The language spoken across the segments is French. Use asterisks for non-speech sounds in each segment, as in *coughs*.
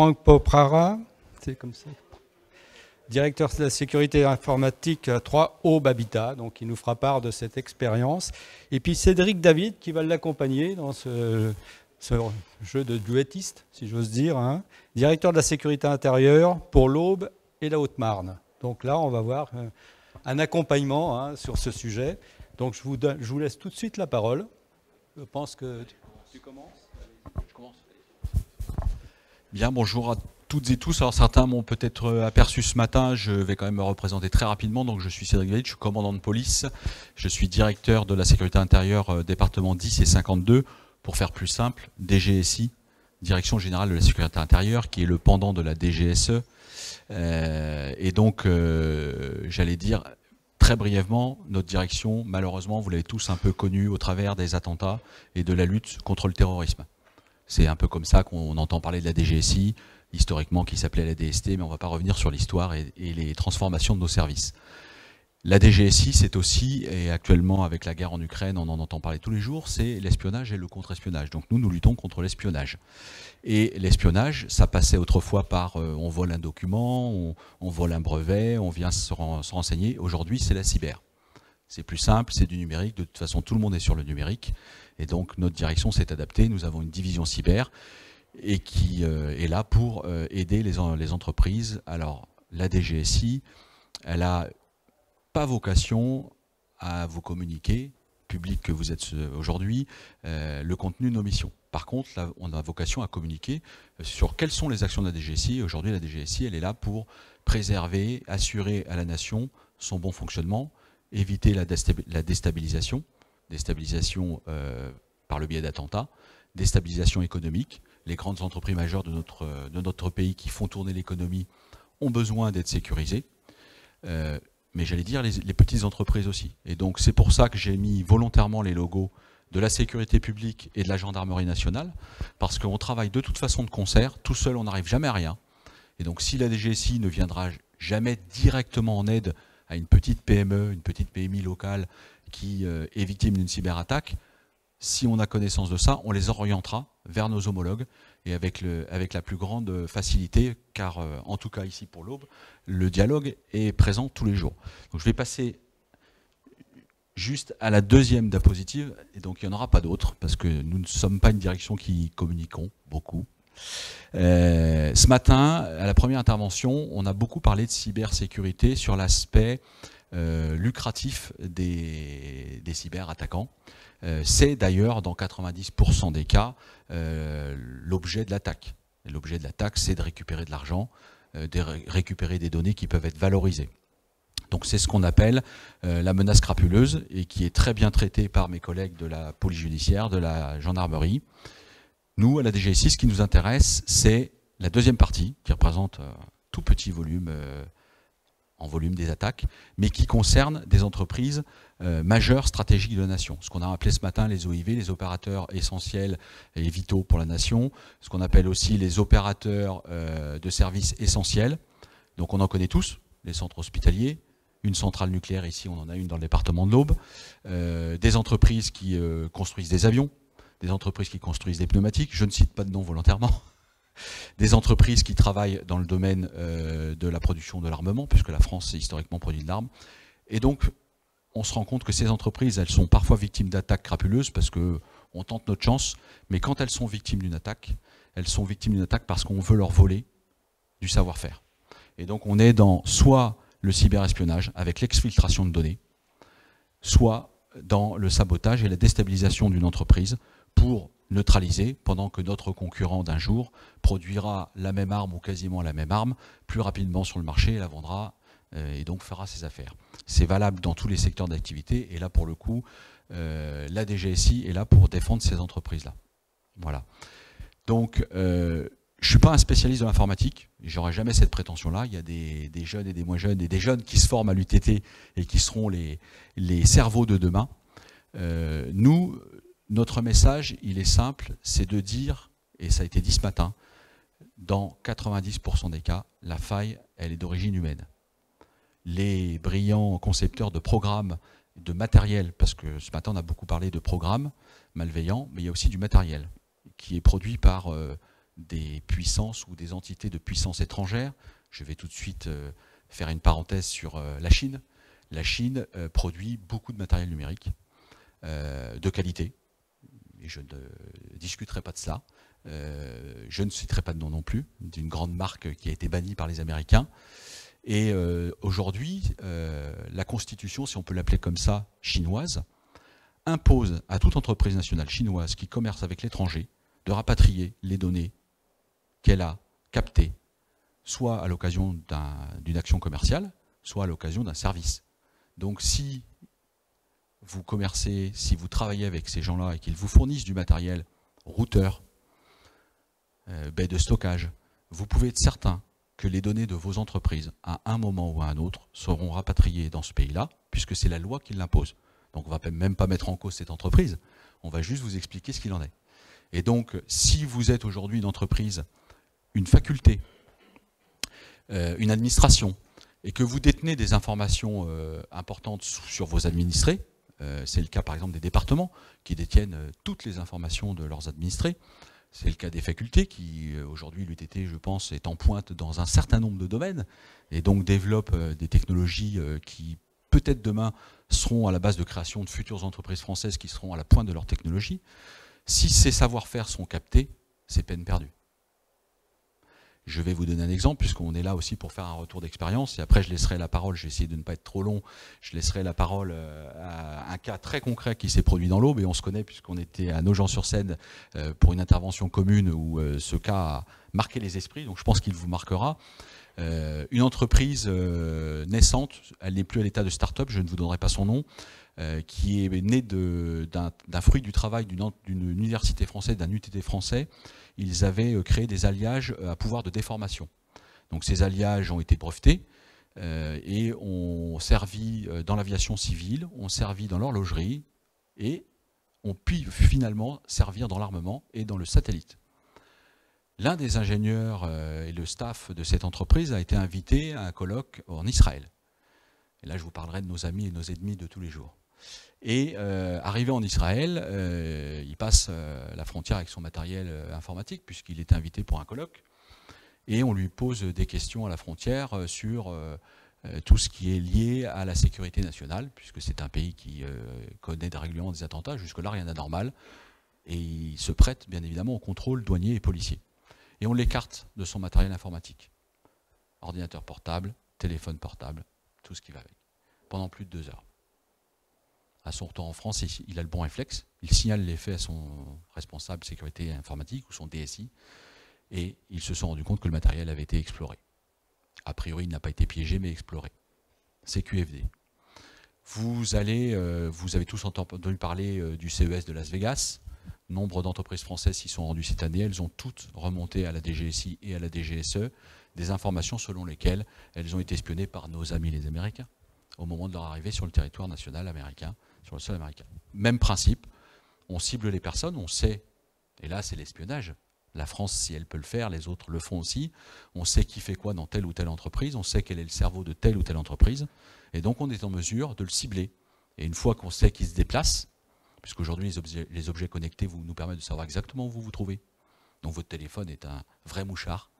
Franck Poprara, c'est comme ça. Directeur de la sécurité informatique à 3 Aube Habitat, donc il nous fera part de cette expérience. Et puis Cédric David qui va l'accompagner dans ce, jeu de duettiste, si j'ose dire, hein. directeur de la sécurité intérieure pour l'Aube et la Haute-Marne. Donc là, on va voir euh, un accompagnement hein, sur ce sujet. Donc je vous, je vous laisse tout de suite la parole. Je pense que tu, commences. Bien, bonjour à toutes et tous. Alors certains m'ont peut-être euh, aperçu ce matin, je vais quand même me représenter très rapidement. Donc je suis Cédric David, je suis commandant de police. Je suis directeur de la sécurité intérieure euh, département 10 et 52. Pour faire plus simple, DGSI, Direction Générale de la Sécurité Intérieure, qui est le pendant de la DGSE. Euh, et donc, j'allais dire, très brièvement, notre direction, malheureusement, vous l'avez tous un peu connue au travers des attentats et de la lutte contre le terrorisme. C'est un peu comme ça qu'on entend parler de la DGSI, historiquement qui s'appelait la DST, mais on ne va pas revenir sur l'histoire et, les transformations de nos services. La DGSI, c'est aussi, et actuellement avec la guerre en Ukraine, on en entend parler tous les jours, c'est l'espionnage et le contre-espionnage. Donc nous, nous luttons contre l'espionnage. Et l'espionnage, ça passait autrefois par euh, on vole un document, on, vole un brevet, on vient se, renseigner. Aujourd'hui, c'est la cyber. C'est plus simple, c'est du numérique. De toute façon, tout le monde est sur le numérique. Et donc, notre direction s'est adaptée. Nous avons une division cyber et qui euh, est là pour euh, aider les, entreprises. Alors, la DGSI, elle a pas vocation à vous communiquer, public que vous êtes aujourd'hui, le contenu de nos missions. Par contre, on a vocation à communiquer euh, sur quelles sont les actions de la DGSI. Aujourd'hui, la DGSI, elle est là pour préserver, assurer à la nation son bon fonctionnement, éviter la déstabilisation, déstabilisation euh, par le biais d'attentats, déstabilisation économique. Les grandes entreprises majeures de notre, de notre pays qui font tourner l'économie ont besoin d'être sécurisées. Euh, mais j'allais dire les, les, petites entreprises aussi. Et donc c'est pour ça que j'ai mis volontairement les logos de la sécurité publique et de la gendarmerie nationale, parce qu'on travaille de toute façon de concert, tout seul on n'arrive jamais à rien. Et donc si la DGSI ne viendra jamais directement en aide à une petite PME, une petite PMI locale qui euh, est victime d'une cyberattaque, si on a connaissance de ça, on les orientera vers nos homologues et avec, le, avec la plus grande facilité, car euh, en tout cas ici pour l'Aube, le dialogue est présent tous les jours. Donc je vais passer juste à la deuxième diapositive, et donc il n'y en aura pas d'autres, parce que nous ne sommes pas une direction qui communiquons beaucoup. Euh, ce matin, à la première intervention, on a beaucoup parlé de cybersécurité sur l'aspect euh, lucratif des, des cyberattaquants. Euh, c'est d'ailleurs, dans 90% des cas, l'objet de l'attaque. L'objet de l'attaque, c'est de récupérer de l'argent, de récupérer des données qui peuvent être valorisées. Donc c'est ce qu'on appelle euh, la menace crapuleuse et qui est très bien traitée par mes collègues de la police judiciaire, de la gendarmerie. Nous, à la DGSI, ce qui nous intéresse, c'est la deuxième partie, qui représente un euh, tout petit volume euh, en volume des attaques, mais qui concerne des entreprises majeures stratégiques de la nation. Ce qu'on a appelé ce matin les OIV, les opérateurs essentiels et vitaux pour la nation, ce qu'on appelle aussi les opérateurs de services essentiels. Donc on en connaît tous, les centres hospitaliers, une centrale nucléaire, ici on en a une dans le département de l'Aube, euh, des entreprises qui euh, construisent des avions, des entreprises qui construisent des pneumatiques, je ne cite pas de nom volontairement, *laughs* des entreprises qui travaillent dans le domaine euh, de la production de l'armement, puisque la France est historiquement produit de l'arme. Et donc, on se rend compte que ces entreprises, elles sont parfois victimes d'attaques crapuleuses parce qu'on tente notre chance, mais quand elles sont victimes d'une attaque, elles sont victimes d'une attaque parce qu'on veut leur voler du savoir-faire. Et donc on est dans soit le cyberespionnage avec l'exfiltration de données, soit dans le sabotage et la déstabilisation d'une entreprise pour neutraliser pendant que notre concurrent d'un jour produira la même arme ou quasiment la même arme plus rapidement sur le marché et la vendra euh, et donc fera ses affaires. C'est valable dans tous les secteurs d'activité et là pour le coup euh, la DGSI est là pour défendre ces entreprises-là. Voilà. Donc euh, je ne suis pas un spécialiste de l'informatique, j'aurais jamais cette prétention-là. Il y a des, jeunes et des moins jeunes, et des jeunes qui se forment à l'UTT et qui seront les, les cerveaux de demain. Nous, notre message, il est simple, c'est de dire, et ça a été dit ce matin, dans 90% des cas, la faille, elle est d'origine humaine. Les brillants concepteurs de programmes, de matériel, parce que ce matin on a beaucoup parlé de programmes malveillants, mais il y a aussi du matériel qui est produit par... Euh, des puissances ou des entités de puissances étrangères. Je vais tout de suite euh, faire une parenthèse sur euh, la Chine. La Chine produit beaucoup de matériel numérique de qualité. Et je ne discuterai pas de ça. je ne citerai pas de nom non plus, d'une grande marque qui a été bannie par les Américains. Et aujourd'hui, la constitution, si on peut l'appeler comme ça, chinoise, impose à toute entreprise nationale chinoise qui commerce avec l'étranger de rapatrier les données qu'elle a captées, soit à l'occasion d'une action commerciale, soit à l'occasion d'un service. Donc si vous commercez, si vous travaillez avec ces gens-là et qu'ils vous fournissent du matériel, routeur, euh, baie de stockage, vous pouvez être certain que les données de vos entreprises, à un moment ou à un autre, seront rapatriées dans ce pays-là, puisque c'est la loi qui l'impose. Donc on ne va même pas mettre en cause cette entreprise, on va juste vous expliquer ce qu'il en est. Et donc, si vous êtes aujourd'hui une entreprise, une faculté, euh, une administration, et que vous détenez des informations euh, importantes sur vos administrés, c'est le cas par exemple des départements qui détiennent toutes les informations de leurs administrés, c'est le cas des facultés qui aujourd'hui l'UTT je pense est en pointe dans un certain nombre de domaines et donc développe des technologies qui peut-être demain seront à la base de création de futures entreprises françaises qui seront à la pointe de leur technologie. Si ces savoir-faire sont captés, c'est peine perdue. Je vais vous donner un exemple, puisqu'on est là aussi pour faire un retour d'expérience, et après je laisserai la parole, je vais essayer de ne pas être trop long, je laisserai la parole euh, à un cas très concret qui s'est produit dans l'Aube, et on se connaît puisqu'on était à Nogent-sur-Seine euh, pour une intervention commune où euh, ce cas a marqué les esprits, donc je pense qu'il vous marquera. Une entreprise naissante, elle n'est plus à l'état de start-up, je ne vous donnerai pas son nom, euh, qui est né d'un fruit du travail d'une université française, d'un UTT français. Ils avaient euh, créé des alliages euh, à pouvoir de déformation. Donc ces alliages ont été brevetés et ont servi dans l'aviation civile, ont servi dans l'horlogerie et ont pu finalement servir dans l'armement et dans le satellite. L'un des ingénieurs et le staff de cette entreprise a été invité à un colloque en Israël. Et là, je vous parlerai de nos amis et nos ennemis de tous les jours. Et euh, arrivé en Israël, euh, il passe euh, la frontière avec son matériel informatique, puisqu'il est invité pour un colloque. Et on lui pose des questions à la frontière sur tout ce qui est lié à la sécurité nationale, puisque c'est un pays qui connaît régulièrement des attentats. Jusque-là, rien d'anormal. Et il se prête, bien évidemment, au contrôle douanier et policier. Et on l'écarte de son matériel informatique. Ordinateur portable, téléphone portable, tout ce qui va avec. Pendant plus de deux heures à son retour en France, il a le bon réflexe. Il signale les faits à son responsable sécurité informatique ou son DSI. Et ils se sont rendus compte que le matériel avait été exploré. A priori, il n'a pas été piégé, mais exploré. C'est QFD. Vous, allez, euh, vous avez tous entendu parler euh, du CES de Las Vegas. Nombre d'entreprises françaises s'y sont rendues cette année. Elles ont toutes remonté à la DGSI et à la DGSE des informations selon lesquelles elles ont été espionnées par nos amis les Américains au moment de leur arrivée sur le territoire national américain sur le sol américain. Même principe, on cible les personnes, on sait, et là c'est l'espionnage, la France, si elle peut le faire, les autres le font aussi. On sait qui fait quoi dans telle ou telle entreprise, on sait quel est le cerveau de telle ou telle entreprise, et donc on est en mesure de le cibler. Et une fois qu'on sait qu'il se déplace, puisqu'aujourd'hui les objets, les objets connectés vous, nous permettent de savoir exactement où vous vous trouvez. Donc votre téléphone est un vrai mouchard,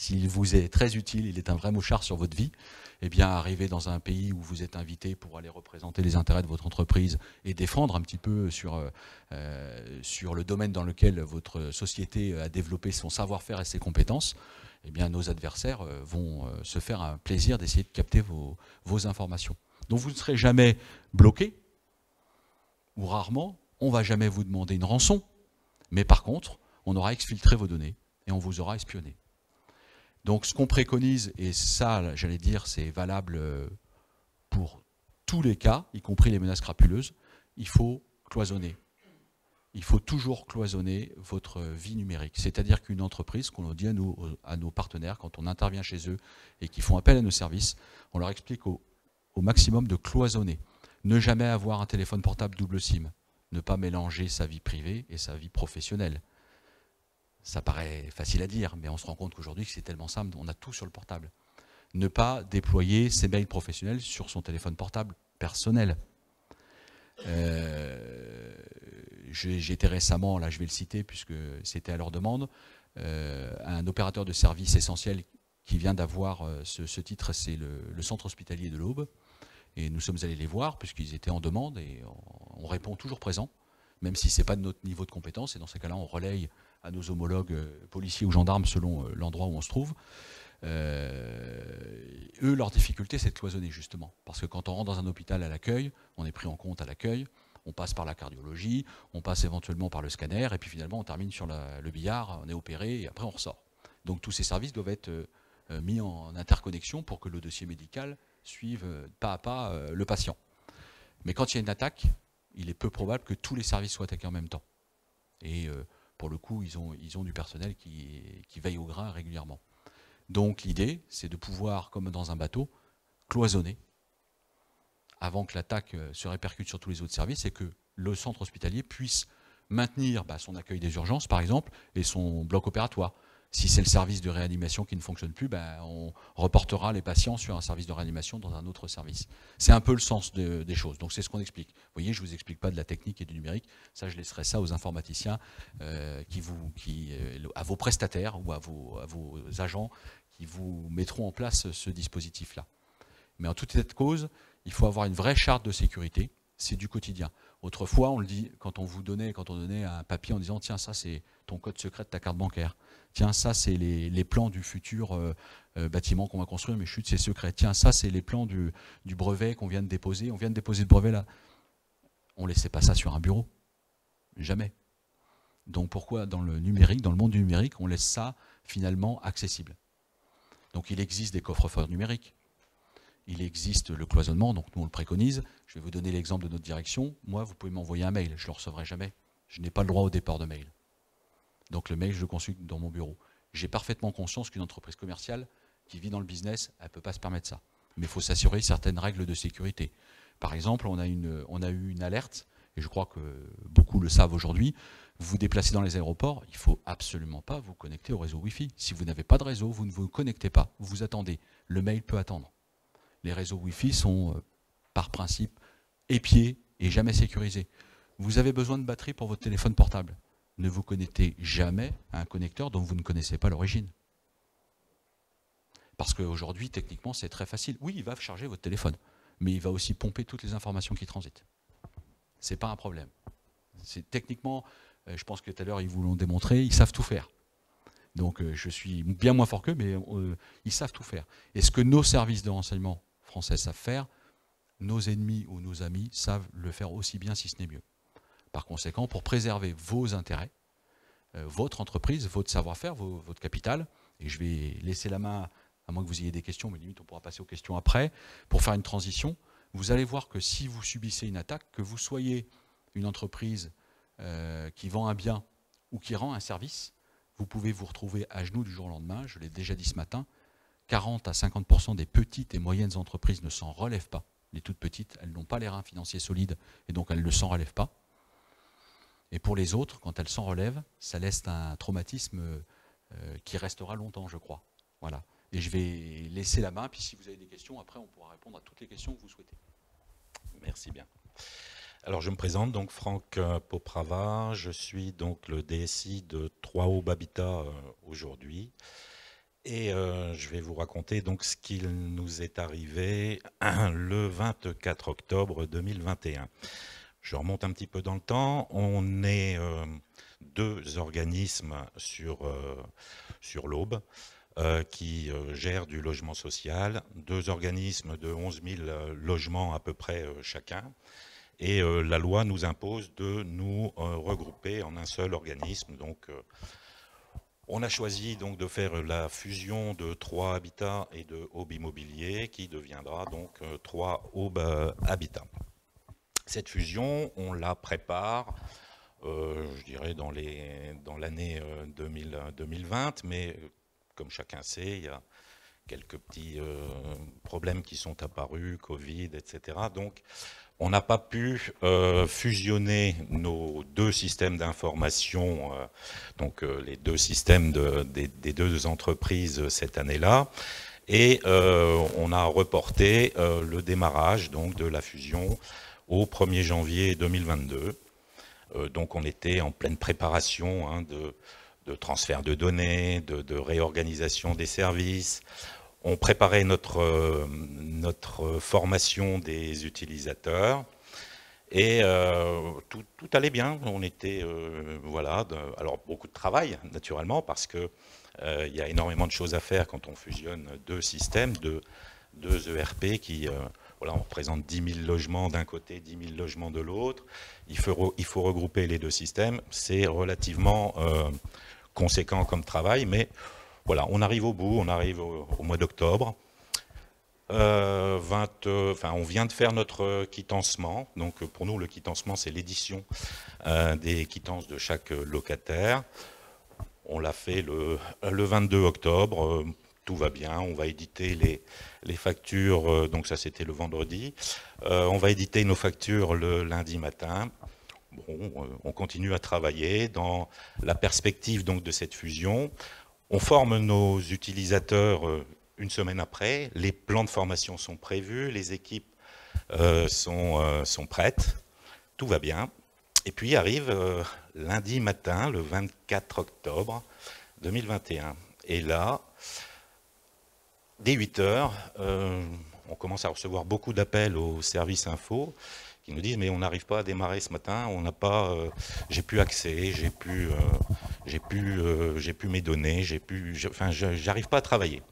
s'il vous est très utile, il est un vrai mouchard sur votre vie, eh bien, arriver dans un pays où vous êtes invité pour aller représenter les intérêts de votre entreprise et défendre un petit peu sur, euh, euh, sur le domaine dans lequel votre société a développé son savoir-faire et ses compétences, eh bien, nos adversaires euh, vont se faire un plaisir d'essayer de capter vos, vos informations. Donc vous ne serez jamais bloqué, ou rarement, on ne va jamais vous demander une rançon, mais par contre, on aura exfiltré vos données et on vous aura espionné. Donc ce qu'on préconise, et ça, j'allais dire, c'est valable euh, pour tous les cas, y compris les menaces crapuleuses, il faut cloisonner. Il faut toujours cloisonner votre vie numérique. C'est-à-dire qu'une entreprise, qu'on dit à, nos partenaires, quand on intervient chez eux et qu'ils font appel à nos services, on leur explique au maximum de cloisonner. Ne jamais avoir un téléphone portable double SIM. Ne pas mélanger sa vie privée et sa vie professionnelle. Ça paraît facile à dire, mais on se rend compte qu'aujourd'hui c'est tellement simple, on a tout sur le portable. Ne pas déployer ses mails professionnels sur son téléphone portable personnel. Euh, été récemment, là je vais le citer puisque c'était à leur demande, un opérateur de service essentiel qui vient d'avoir ce, titre, c'est le, centre hospitalier de l'Aube. Et nous sommes allés les voir puisqu'ils étaient en demande et on, répond toujours présent, même si ce n'est pas de notre niveau de compétence. Et dans ces cas-là, on relaye à nos homologues policiers ou gendarmes selon l'endroit où on se trouve. Euh, eux, leur difficulté, c'est de cloisonner, justement. Parce que quand on rentre dans un hôpital à l'accueil, on est pris en compte à l'accueil, on passe par la cardiologie, on passe éventuellement par le scanner, et puis finalement, on termine sur le billard, on est opéré, et après, on ressort. Donc tous ces services doivent être euh, euh, mis en interconnexion pour que le dossier médical suive pas à pas le patient. Mais quand il y a une attaque, il est peu probable que tous les services soient attaqués en même temps. Et pour le coup, ils ont, du personnel qui, veille au grain régulièrement. Donc l'idée, c'est de pouvoir, comme dans un bateau, cloisonner avant que l'attaque euh, se répercute sur tous les autres services et que le centre hospitalier puisse maintenir bah, son accueil des urgences, par exemple, et son bloc opératoire. Si c'est le service de réanimation qui ne fonctionne plus, bah, on reportera les patients sur un service de réanimation dans un autre service. C'est un peu le sens des choses. Donc c'est ce qu'on explique. Vous voyez, je ne vous explique pas de la technique et du numérique. Ça, je laisserai ça aux informaticiens, euh, qui vous, qui, euh, à vos prestataires ou à vos, agents qui vous mettront en place ce dispositif-là. Mais en toute cette cause, il faut avoir une vraie charte de sécurité. C'est du quotidien. Autrefois, on le dit quand on vous donnait, quand on donnait un papier en disant tiens ça c'est ton code secret de ta carte bancaire. Tiens ça c'est les, plans du futur euh, euh, bâtiment qu'on va construire, mais chute c'est secret. Tiens ça c'est les plans du, brevet qu'on vient de déposer. On vient de déposer le brevet là. On laissait pas ça sur un bureau. Jamais. Donc pourquoi dans le numérique, dans le monde du numérique, on laisse ça finalement accessible? Donc il existe des coffres-forts numériques. Il existe le cloisonnement, donc nous on le préconise. Je vais vous donner l'exemple de notre direction. Moi, vous pouvez m'envoyer un mail, je ne le recevrai jamais. Je n'ai pas le droit au départ de mail. Donc le mail, je le consulte dans mon bureau. J'ai parfaitement conscience qu'une entreprise commerciale qui vit dans le business, elle ne peut pas se permettre ça. Mais il faut s'assurer certaines règles de sécurité. Par exemple, on a, eu une alerte, et je crois que beaucoup le savent aujourd'hui, vous vous déplacez dans les aéroports, il ne faut absolument pas vous connecter au réseau Wi-Fi. Si vous n'avez pas de réseau, vous ne vous connectez pas, vous attendez. Le mail peut attendre. Les réseaux Wi-Fi sont, euh, par principe, épiés et jamais sécurisés. Vous avez besoin de batterie pour votre téléphone portable. Ne vous connectez jamais à un connecteur dont vous ne connaissez pas l'origine. Parce qu'aujourd'hui, techniquement, c'est très facile. Oui, il va charger votre téléphone, mais il va aussi pomper toutes les informations qui transitent. Ce n'est pas un problème. C'est techniquement, euh, je pense que tout à l'heure, ils vous l'ont démontré, ils savent tout faire. Donc euh, je suis bien moins fort qu'eux, mais euh, ils savent tout faire. Et ce que nos services de renseignement français savent faire, nos ennemis ou nos amis savent le faire aussi bien, si ce n'est mieux. Par conséquent, pour préserver vos intérêts, votre entreprise, votre savoir-faire, votre capital, et je vais laisser la main, à moins que vous ayez des questions, mais limite on pourra passer aux questions après, pour faire une transition, vous allez voir que si vous subissez une attaque, que vous soyez une entreprise euh, qui vend un bien ou qui rend un service, vous pouvez vous retrouver à genoux du jour au lendemain. Je l'ai déjà dit ce matin, 40 à 50% des petites et moyennes entreprises ne s'en relèvent pas. Les toutes petites, elles n'ont pas les reins financiers solides et donc elles ne s'en relèvent pas. Et pour les autres, quand elles s'en relèvent, ça laisse un traumatisme euh, qui restera longtemps, je crois. Voilà. Et je vais laisser la main, puis si vous avez des questions, après on pourra répondre à toutes les questions que vous souhaitez. Merci bien. Alors je me présente donc Franck euh, Poprava, je suis donc le DSI de 3 Aube Habitat euh, aujourd'hui et euh, je vais vous raconter donc ce qu'il nous est arrivé *clears throat* le 24 octobre 2021. Je remonte un petit peu dans le temps, on est deux organismes sur, sur l'Aube. qui gèrent du logement social, deux organismes de 11 000 logements à peu près chacun, et euh, la loi nous impose de nous euh, regrouper en un seul organisme. Donc, euh, on a choisi donc de faire la fusion de trois habitats et de Aube Immobilier, qui deviendra donc trois Aube Habitat. Cette fusion, on la prépare, je dirais, dans l'année dans 2020, mais comme chacun sait, il y a quelques petits problèmes qui sont apparus, Covid, etc. Donc, on n'a pas pu euh, fusionner nos deux systèmes d'information, euh, donc euh, les deux systèmes des, deux entreprises cette année-là, et on a reporté le démarrage donc de la fusion au 1er janvier 2022. donc on était en pleine préparation hein, de, transfert de données, de, réorganisation des services. On préparait notre, notre formation des utilisateurs. Et tout, allait bien. On était, voilà, alors beaucoup de travail, naturellement, parce que il y a énormément de choses à faire quand on fusionne deux systèmes, deux, ERP qui, voilà, on représente 10 000 logements d'un côté, 10 000 logements de l'autre. Il faut, il faut regrouper les deux systèmes. C'est relativement euh, conséquent comme travail, mais voilà, on arrive au bout, on arrive au, mois d'octobre. Euh, euh, on vient de faire notre quittancement. Donc pour nous, le quittancement, c'est l'édition des quittances de chaque locataire. On l'a fait le, le 22 octobre tout va bien, on va éditer les, factures, euh, donc ça c'était le vendredi, euh, on va éditer nos factures le lundi matin. Bon, euh, on continue à travailler dans la perspective de cette fusion. On forme nos utilisateurs une semaine après, les plans de formation sont prévus, les équipes sont, sont prêtes, tout va bien. Et puis arrive lundi matin, le 24 octobre 2021. Et là, dès 8 heures, euh, on commence à recevoir beaucoup d'appels au service info qui nous disent mais on n'arrive pas à démarrer ce matin, on n'a pas, euh, j'ai plus accès, j'ai plus, euh, j'ai plus mes données, j'ai plus, enfin j'arrive pas à travailler.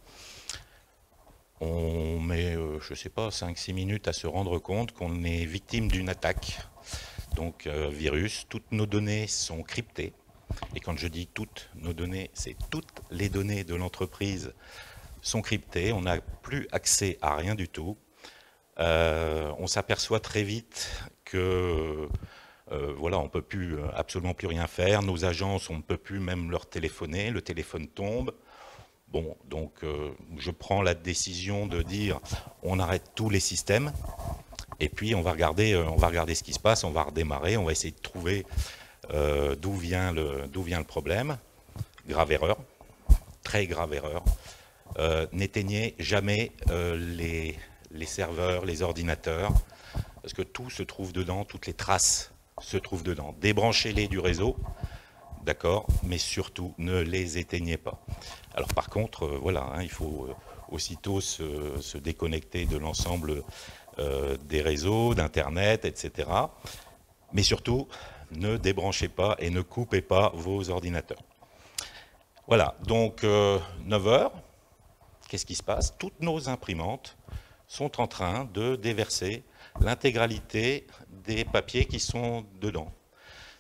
On met, je sais pas, 5-6 minutes à se rendre compte qu'on est victime d'une attaque, donc virus. Toutes nos données sont cryptées. Et quand je dis toutes nos données, c'est toutes les données de l'entreprise sont cryptés, on n'a plus accès à rien du tout. Euh, on s'aperçoit très vite que euh, voilà, on peut plus euh, absolument plus rien faire. Nos agences, on ne peut plus même leur téléphoner. Le téléphone tombe. Bon, donc je prends la décision de dire on arrête tous les systèmes et puis on va regarder, on va regarder ce qui se passe, on va redémarrer, on va essayer de trouver d'où vient le d'où vient le problème. Grave erreur, très grave erreur. N'éteignez jamais euh, les, serveurs, les ordinateurs, parce que tout se trouve dedans, toutes les traces se trouvent dedans. Débranchez-les du réseau, d'accord, mais surtout ne les éteignez pas. Alors par contre, euh, voilà, hein, il faut aussitôt se, déconnecter de l'ensemble des réseaux, d'Internet, etc. Mais surtout, ne débranchez pas et ne coupez pas vos ordinateurs. Voilà, donc 9 heures, qu'est-ce qui se passe? Toutes nos imprimantes sont en train de déverser l'intégralité des papiers qui sont dedans.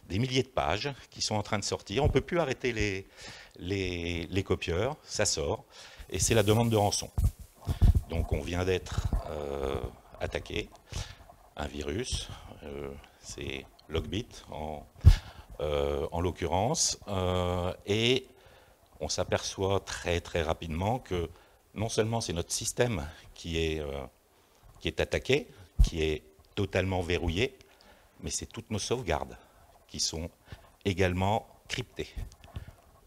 Des milliers de pages qui sont en train de sortir. On ne peut plus arrêter les, les, copieurs, ça sort, et c'est la demande de rançon. Donc on vient d'être euh, attaqué, un virus, euh, c'est Logbit en, euh, en l'occurrence, et on s'aperçoit très très rapidement que non seulement c'est notre système qui est, euh, qui est attaqué, qui est totalement verrouillé, mais c'est toutes nos sauvegardes qui sont également cryptées.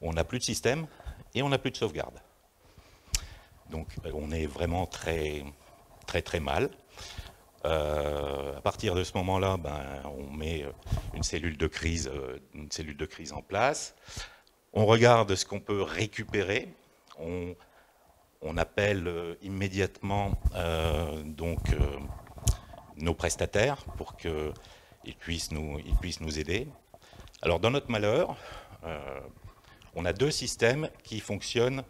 On n'a plus de système et on n'a plus de sauvegarde. Donc euh, on est vraiment très très très mal. Euh, à partir de ce moment-là, ben, on met une cellule de crise, une cellule de crise en place. On regarde ce qu'on peut récupérer. On appelle euh, immédiatement euh, donc, euh, nos prestataires pour qu'ils puissent, nous, aider. Alors dans notre malheur, on a deux systèmes qui fonctionnent,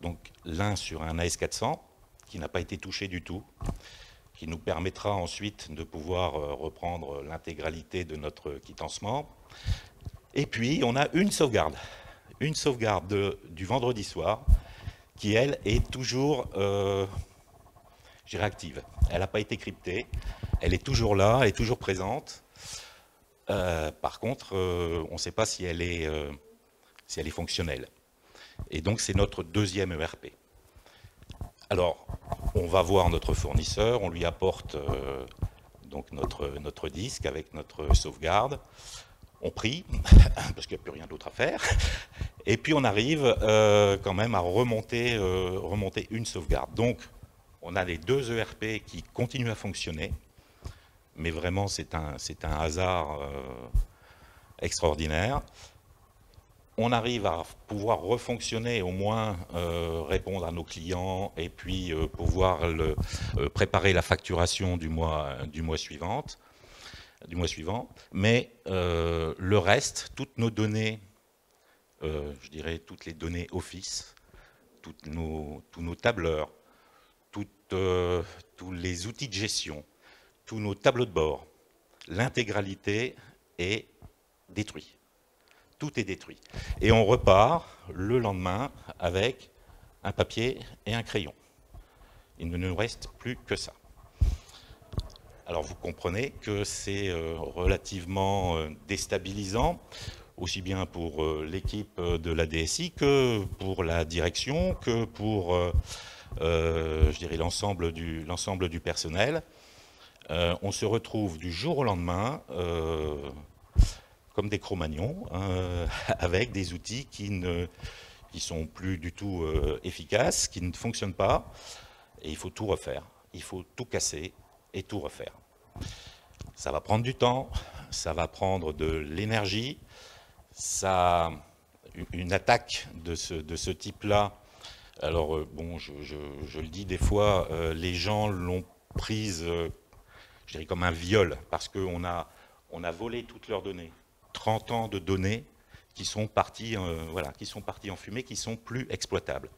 donc l'un sur un AS400 qui n'a pas été touché du tout, qui nous permettra ensuite de pouvoir reprendre l'intégralité de notre quittancement. Et puis on a une sauvegarde, une sauvegarde du vendredi soir qui, elle, est toujours euh, active. Elle n'a pas été cryptée, elle est toujours là, elle est toujours présente. Euh, par contre, euh, on ne sait pas si elle, est, euh, si elle est fonctionnelle. Et donc, c'est notre deuxième ERP. Alors, on va voir notre fournisseur, on lui apporte donc notre, notre disque avec notre sauvegarde. On prie, *laughs* parce qu'il n'y a plus rien d'autre à faire. Et puis on arrive euh, quand même à remonter, euh, remonter une sauvegarde. Donc on a les deux ERP qui continuent à fonctionner, mais vraiment c'est un, hasard euh, extraordinaire. on arrive à pouvoir refonctionner, au moins répondre à nos clients et puis pouvoir préparer la facturation du mois, du mois suivant du mois suivant, mais le reste, toutes nos données, je dirais toutes les données Office, tous nos tableurs, euh, tous les outils de gestion, tous nos tableaux de bord, l'intégralité est détruite. Tout est détruit. Et on repart le lendemain avec un papier et un crayon. Il ne nous reste plus que ça. Alors vous comprenez que c'est euh, relativement euh, déstabilisant, aussi bien pour l'équipe de la DSI que pour la direction, que pour euh, l'ensemble du, personnel. Euh, on se retrouve du jour au lendemain euh, comme des cro-magnons, hein, *laughs* avec des outils qui ne sont plus du tout efficaces, qui ne fonctionnent pas, et il faut tout refaire. Il faut tout casser et tout refaire. Ça va prendre du temps, ça va prendre de l'énergie, ça, une attaque de ce, de ce type-là alors, euh, bon, je, le dis des fois, euh, les gens l'ont prise, euh, je dirais, comme un viol, parce qu'on a, on a volé toutes leurs données. 30 ans de données qui sont parties, voilà, qui sont parties en fumée, qui sont plus exploitables.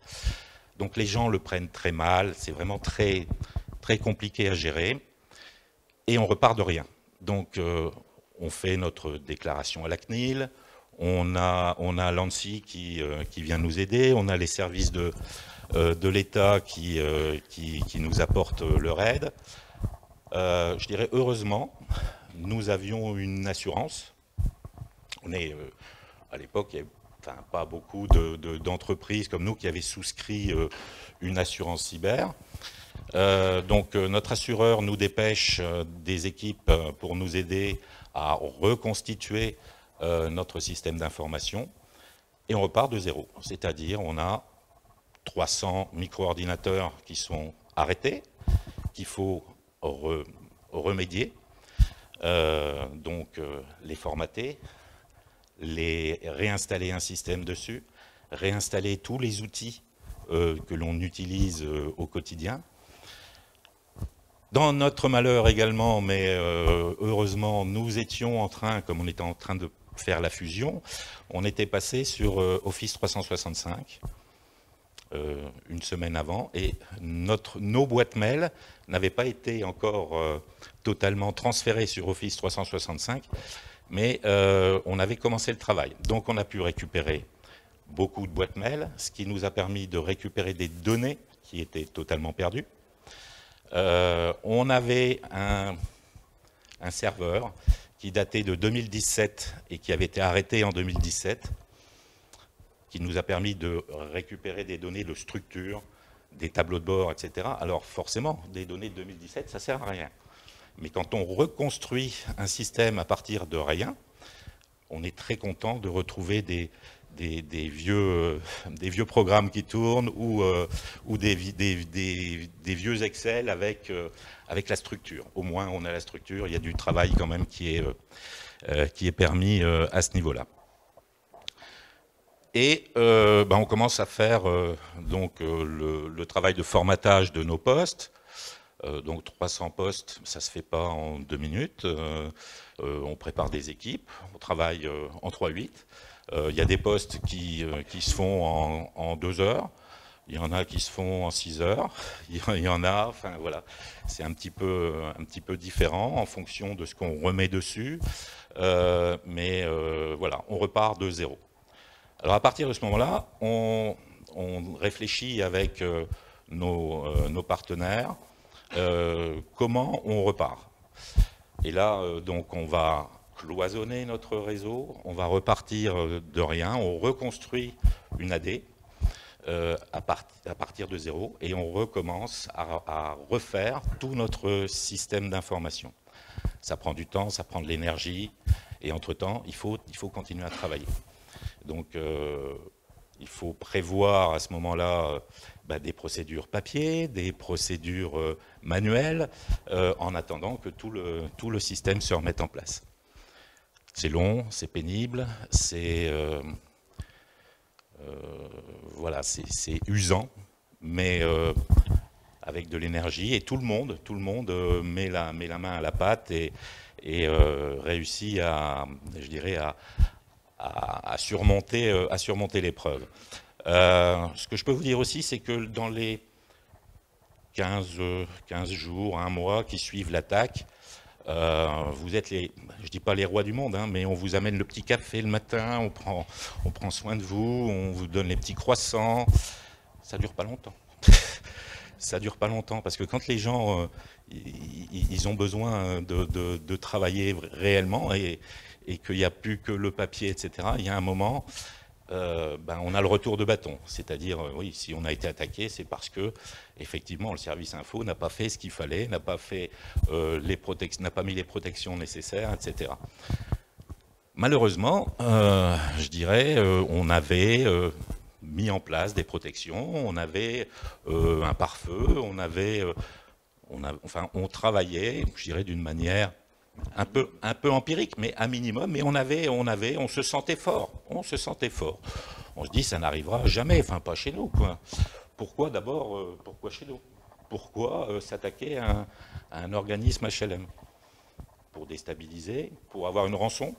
Donc les gens le prennent très mal, c'est vraiment très, très compliqué à gérer, et on repart de rien. Donc on fait notre déclaration à la CNIL, on a, on l'ANSI euh, qui, vient nous aider, on a les services de, euh, l'État qui, euh, nous apportent leur aide. je dirais heureusement, nous avions une assurance. On à l'époque, il n'y avait pas beaucoup d'entreprises comme nous qui avaient souscrit une assurance cyber. Donc notre assureur nous dépêche des équipes pour nous aider à reconstituer euh, notre système d'information et on repart de zéro. C'est-à-dire on a 300 micro-ordinateurs qui sont arrêtés, qu'il faut remédier, euh, donc euh, les formater, les réinstaller un système dessus, réinstaller tous les outils que l'on utilise au quotidien. Dans notre malheur également, mais heureusement, nous étions en train, comme on était en train de faire la fusion, on était passé sur euh, Office 365 euh, une semaine avant et nos boîtes mail n'avaient pas été encore euh, totalement transférées sur Office 365, mais on avait commencé le travail. Donc on a pu récupérer beaucoup de boîtes mail, ce qui nous a permis de récupérer des données qui étaient totalement perdues. On avait un, un serveur qui datait de 2017 et qui avait été arrêté en 2017, qui nous a permis de récupérer des données de structure, des tableaux de bord, etc. Alors forcément, des données de 2017, ça sert à rien. Mais quand on reconstruit un système à partir de rien, on est très content de retrouver des, des, vieux, des vieux programmes qui tournent ou, euh, des, vieux Excel avec, euh, avec la structure. Au moins, on a la structure, il y a du travail quand même qui est, euh, qui est permis à ce niveau-là. Et ben, on commence à faire donc, le, le, travail de formatage de nos postes. donc 300 postes, ça ne se fait pas en deux minutes. on prépare des équipes, on travaille en 3-8. Euh, il y a des postes qui, euh, qui se font en, deux heures. Il y en a qui se font en six heures. *laughs* Il y en a, enfin voilà, c'est un petit peu un petit peu différent en fonction de ce qu'on remet dessus. Euh, mais voilà, on repart de zéro. Alors à partir de ce moment-là, on, réfléchit avec nos, nos, partenaires comment on repart. Et là, donc, on va cloisonner notre réseau, on va repartir de rien, on reconstruit une AD euh, à, partir de zéro et on recommence à, refaire tout notre système d'information. Ça prend du temps, ça prend de l'énergie et entre-temps, il faut, il faut continuer à travailler. Donc, euh, il faut prévoir à ce moment-là bah, des procédures papier, des procédures euh, manuelles, en attendant que tout le système se remette en place. C'est long, c'est pénible, c'est euh, voilà, c'est usant, mais avec de l'énergie. Et tout le monde, tout le monde met, la, met la main à la pâte et, et réussit à, je dirais, à, à, surmonter, à surmonter l'épreuve. ce que je peux vous dire aussi, c'est que dans les 15, 15 jours, un mois qui suivent l'attaque, euh, vous êtes les, je dis pas les rois du monde, hein, mais on vous amène le petit café le matin, on prend, on prend soin de vous, on vous donne les petits croissants. Ça dure pas longtemps. *laughs* ça dure pas longtemps parce que quand les gens, euh, ils, ont besoin de, travailler réellement et qu'il n'y a plus que le papier, etc. Il y a un moment, euh, ben, on a le retour de bâton. C'est-à-dire, euh, oui, si on a été attaqué, c'est parce que, effectivement, le service info n'a pas fait ce qu'il fallait, n'a pas, fait, euh, n'a pas mis les protections nécessaires, etc. Malheureusement, je dirais, on avait mis en place des protections, on avait un pare-feu, on avait, enfin, on travaillait, je dirais, d'une manière un peu, un peu empirique, mais un minimum. Mais on avait, on avait, on se sentait fort. On se sentait fort. On se dit, ça n'arrivera jamais, enfin pas chez nous. Quoi. Pourquoi d'abord, euh, pourquoi chez nous? Pourquoi euh, s'attaquer à, un organisme HLM Pour déstabiliser, pour avoir une rançon,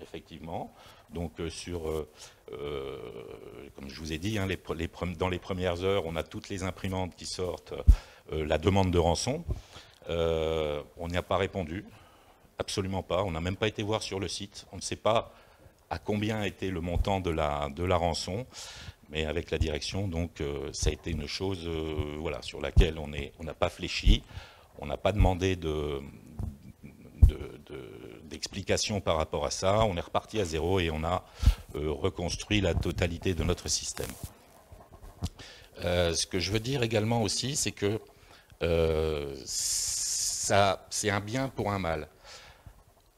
effectivement. Donc euh, sur, comme je vous ai dit, hein, dans les premières heures, on a toutes les imprimantes qui sortent la demande de rançon. on n'y a pas répondu. Absolument pas. On n'a même pas été voir sur le site. On ne sait pas à combien était le montant de la, rançon. Mais avec la direction, donc, euh, ça a été une chose euh, voilà, sur laquelle on n'a on pas fléchi. On n'a pas demandé de, par rapport à ça. On est reparti à zéro et on a euh, reconstruit la totalité de notre système. ce que je veux dire également aussi, c'est que ça, c'est un bien pour un mal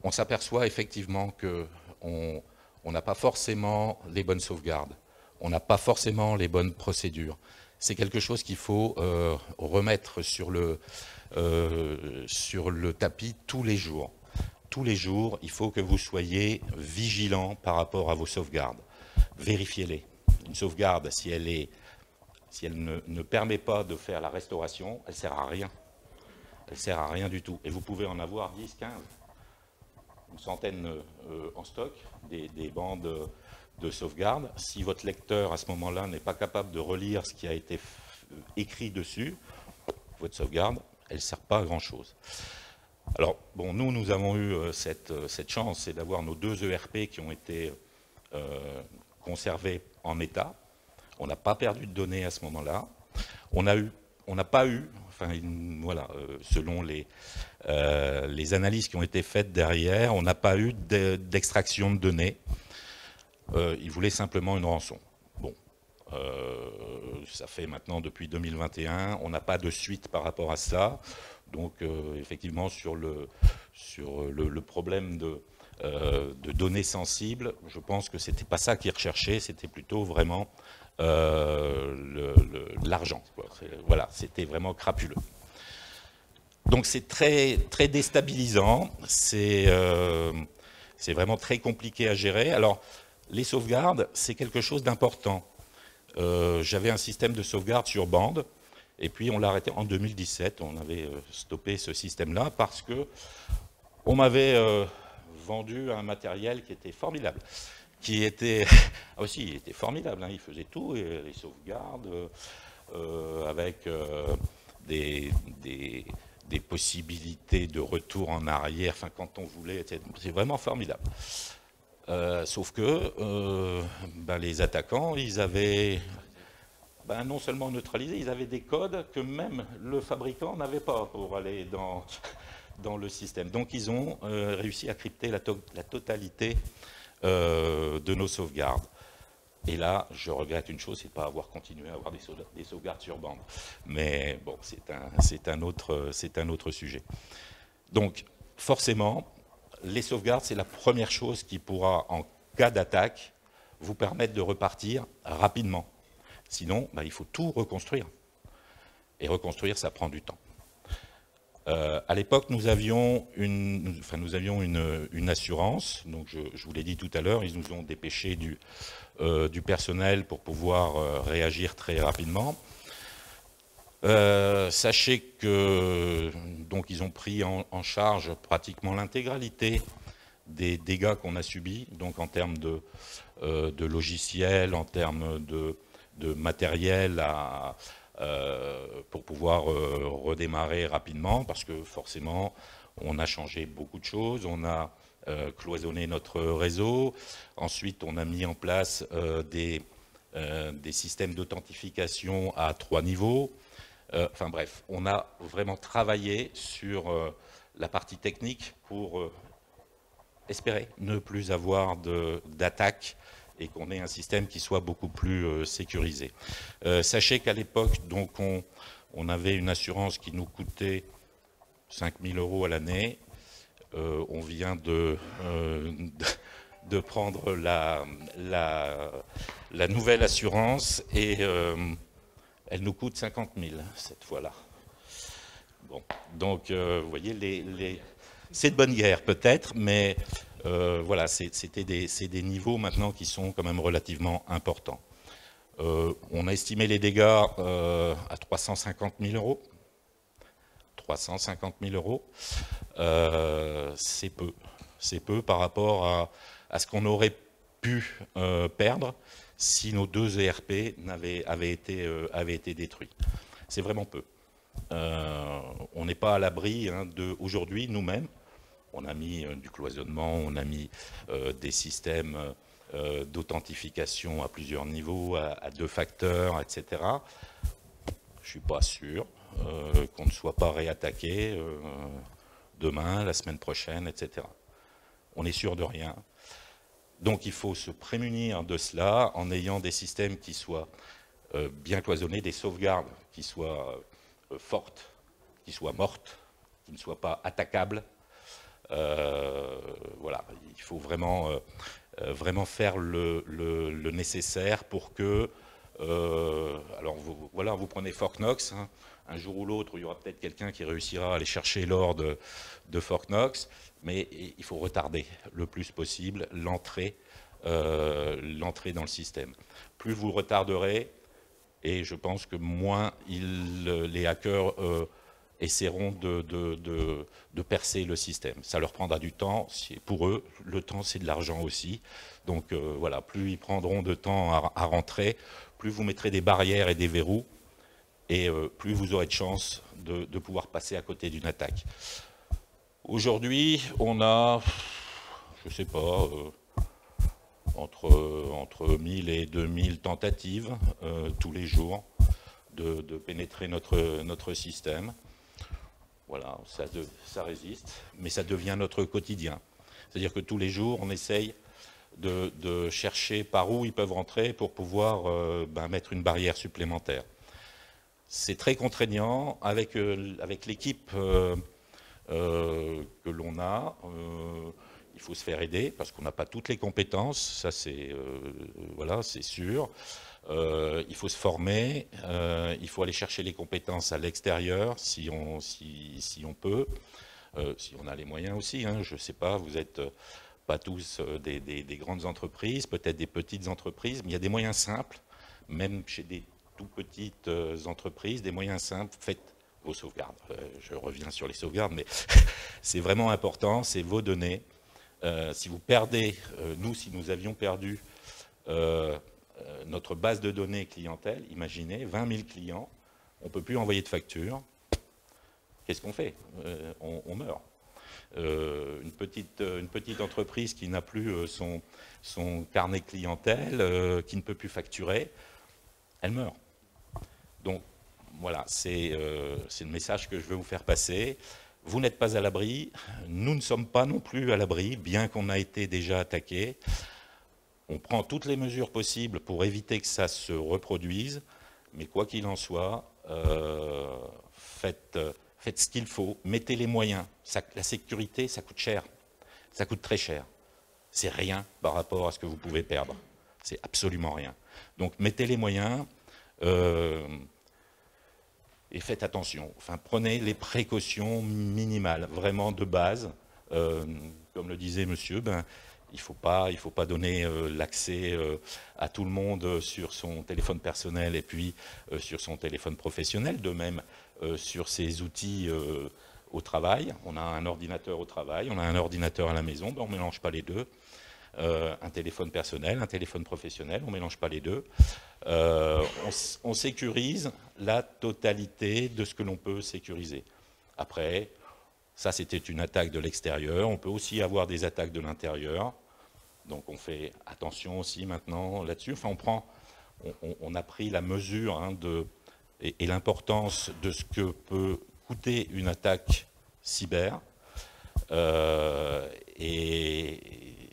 on s'aperçoit effectivement qu'on n'a pas forcément les bonnes sauvegardes, on n'a pas forcément les bonnes procédures. C'est quelque chose qu'il faut euh, remettre sur le, euh, sur le tapis tous les jours. Tous les jours, il faut que vous soyez vigilant par rapport à vos sauvegardes. Vérifiez-les. Une sauvegarde, si elle, est, si elle ne, ne, permet pas de faire la restauration, elle ne sert à rien. Elle ne sert à rien du tout. Et vous pouvez en avoir 10, 15 une centaine euh, en stock, des, bandes de sauvegarde. Si votre lecteur, à ce moment-là, n'est pas capable de relire ce qui a été euh, écrit dessus, votre sauvegarde, elle ne sert pas à grand-chose. Alors, bon, nous, nous avons eu euh, cette, cette chance, c'est d'avoir nos deux ERP qui ont été conservés en état. On n'a pas perdu de données à ce moment-là. On n'a pas eu, enfin voilà, euh, selon les, euh, les analyses qui ont été faites derrière, on n'a pas eu d'extraction de données. Euh, ils voulaient simplement une rançon. Bon, ça fait maintenant depuis 2021, on n'a pas de suite par rapport à ça. Donc effectivement sur le, problème de, de données sensibles, je pense que c'était pas ça qu'ils recherchaient, c'était plutôt vraiment euh, l'argent. Voilà, c'était vraiment crapuleux. Donc c'est très, très déstabilisant, euh, c'est vraiment très compliqué à gérer. Alors, les sauvegardes, c'est quelque chose d'important. Euh, j'avais un système de sauvegarde sur bande, et puis on l'a arrêté en 2017. On avait stoppé ce système-là parce que on m'avait vendu un matériel qui était formidable qui était *laughs* ah aussi il était formidable, hein. il faisait tout, les sauvegardes, euh, avec euh, des, des, possibilités de retour en arrière, enfin quand on voulait, c'est vraiment formidable. Euh, sauf que ben, les attaquants, ils avaient ben, non seulement neutralisé, ils avaient des codes que même le fabricant n'avait pas pour aller dans, *laughs* le système. Donc ils ont réussi à crypter la, totalité euh, de nos sauvegardes. Et là, je regrette une chose, c'est de ne pas avoir continué à avoir des, sauvegardes sur bande. Mais bon, c'est un, autre sujet. Donc, forcément, les sauvegardes, c'est la première chose qui pourra, en cas d'attaque, vous permettre de repartir rapidement. Sinon, bah, il faut tout reconstruire. Et reconstruire, ça prend du temps. À l'époque, nous avions, une, assurance. Donc, je, vous l'ai dit tout à l'heure, ils nous ont dépêché du, du personnel pour pouvoir réagir très rapidement. Euh, sachez que donc ils ont pris en, charge pratiquement l'intégralité des dégâts qu'on a subis, donc en termes de, euh, logiciels, en termes de, matériel euh, pour pouvoir redémarrer rapidement, parce que forcément, on a changé beaucoup de choses, on a cloisonné notre réseau, ensuite on a mis en place des systèmes d'authentification à trois niveaux, euh, enfin bref, on a vraiment travaillé sur euh, la partie technique pour euh, espérer ne plus avoir d'attaque et qu'on ait un système qui soit beaucoup plus sécurisé. sachez qu'à l'époque, donc on, avait une assurance qui nous coûtait 5000 euros à l'année. on vient de, *laughs* prendre la, nouvelle assurance et elle nous coûte 50 000 cette fois-là. Bon, donc euh, vous voyez, c'est de bonne guerre peut-être, mais euh, voilà, c'était des, niveaux maintenant qui sont quand même relativement importants. Euh, on a estimé les dégâts à 350 000 euros. 350 000 euros, c'est peu. C'est peu par rapport à, ce qu'on aurait pu perdre si nos deux ERP avaient, été, euh, détruits. C'est vraiment peu. Euh, on n'est pas à l'abri hein, de aujourd'hui nous-mêmes. On a mis euh, du cloisonnement, on a mis des systèmes d'authentification à plusieurs niveaux, à, deux facteurs, etc. Je ne suis pas sûr qu'on ne soit pas réattaqué demain, la semaine prochaine, etc. On est sûr de rien. Donc il faut se prémunir de cela en ayant des systèmes qui soient euh, bien cloisonnés, des sauvegardes qui soient euh, fortes, qui soient mortes, qui ne soient pas attaquables. Euh, voilà, il faut vraiment, vraiment faire le, nécessaire pour que... alors vous, voilà, vous prenez Fort Knox, hein. un jour ou l'autre, il y aura peut-être quelqu'un qui réussira à aller chercher l'or de, de Fort Knox mais il faut retarder le plus possible l'entrée euh, dans le système. Plus vous retarderez, et je pense que moins les hackers euh, essaieront de, percer le système. Ça leur prendra du temps, pour eux, le temps c'est de l'argent aussi. Donc euh, voilà, plus ils prendront de temps à, à, rentrer, plus vous mettrez des barrières et des verrous, et plus vous aurez de chances de pouvoir passer à côté d'une attaque. Aujourd'hui, on a, je ne sais pas, euh, entre, entre 1000 et 2000 tentatives euh, tous les jours de, pénétrer notre, notre système. Voilà, ça, résiste, mais ça devient notre quotidien. C'est-à-dire que tous les jours, on essaye de, chercher par où ils peuvent rentrer pour pouvoir euh, ben, mettre une barrière supplémentaire. C'est très contraignant avec, avec l'équipe euh, que l'on a. Euh, il faut se faire aider parce qu'on n'a pas toutes les compétences, ça c'est euh, voilà, c'est sûr. Il faut se former, il faut aller chercher les compétences à l'extérieur si on, peut, si on a les moyens aussi. Hein, je ne sais pas, vous êtes pas tous des, des, des grandes entreprises, peut-être des petites entreprises, mais il y a des moyens simples, même chez des tout petites entreprises, des moyens simples. Faites vos sauvegardes. Euh, je reviens sur les sauvegardes, mais *laughs* c'est vraiment important, c'est vos données. Euh, si vous perdez, euh, nous, si nous avions perdu notre base de données clientèle, imaginez, 20 000 clients, on ne peut plus envoyer de facture. Qu'est-ce qu'on fait? On, meurt. une, petite, une petite entreprise qui n'a plus son, carnet clientèle, qui ne peut plus facturer, elle meurt. Donc voilà, euh, c'est le message que je veux vous faire passer. Vous n'êtes pas à l'abri, nous ne sommes pas non plus à l'abri, bien qu'on a été déjà attaqué. On prend toutes les mesures possibles pour éviter que ça se reproduise, mais quoi qu'il en soit, euh, faites, faites, ce qu'il faut, mettez les moyens. la sécurité, ça coûte cher, ça coûte très cher. C'est rien par rapport à ce que vous pouvez perdre. C'est absolument rien. Donc mettez les moyens. Euh, et faites attention. Enfin, prenez les précautions minimales, vraiment de base. Euh, comme le disait monsieur, ben, il ne faut, pas, faut pas donner euh, l'accès euh, à tout le monde sur son téléphone personnel et puis sur son téléphone professionnel, de même sur ses outils au travail. On a un ordinateur au travail, on a un ordinateur à la maison, ben, on ne mélange pas les deux. un téléphone personnel, un téléphone professionnel, on ne mélange pas les deux. on, on, sécurise la totalité de ce que l'on peut sécuriser. Après, ça c'était une attaque de l'extérieur, on peut aussi avoir des attaques de l'intérieur, donc on fait attention aussi maintenant là-dessus. On, prend, on, a pris la mesure hein, de, et, l'importance de ce que peut coûter une attaque cyber, euh, et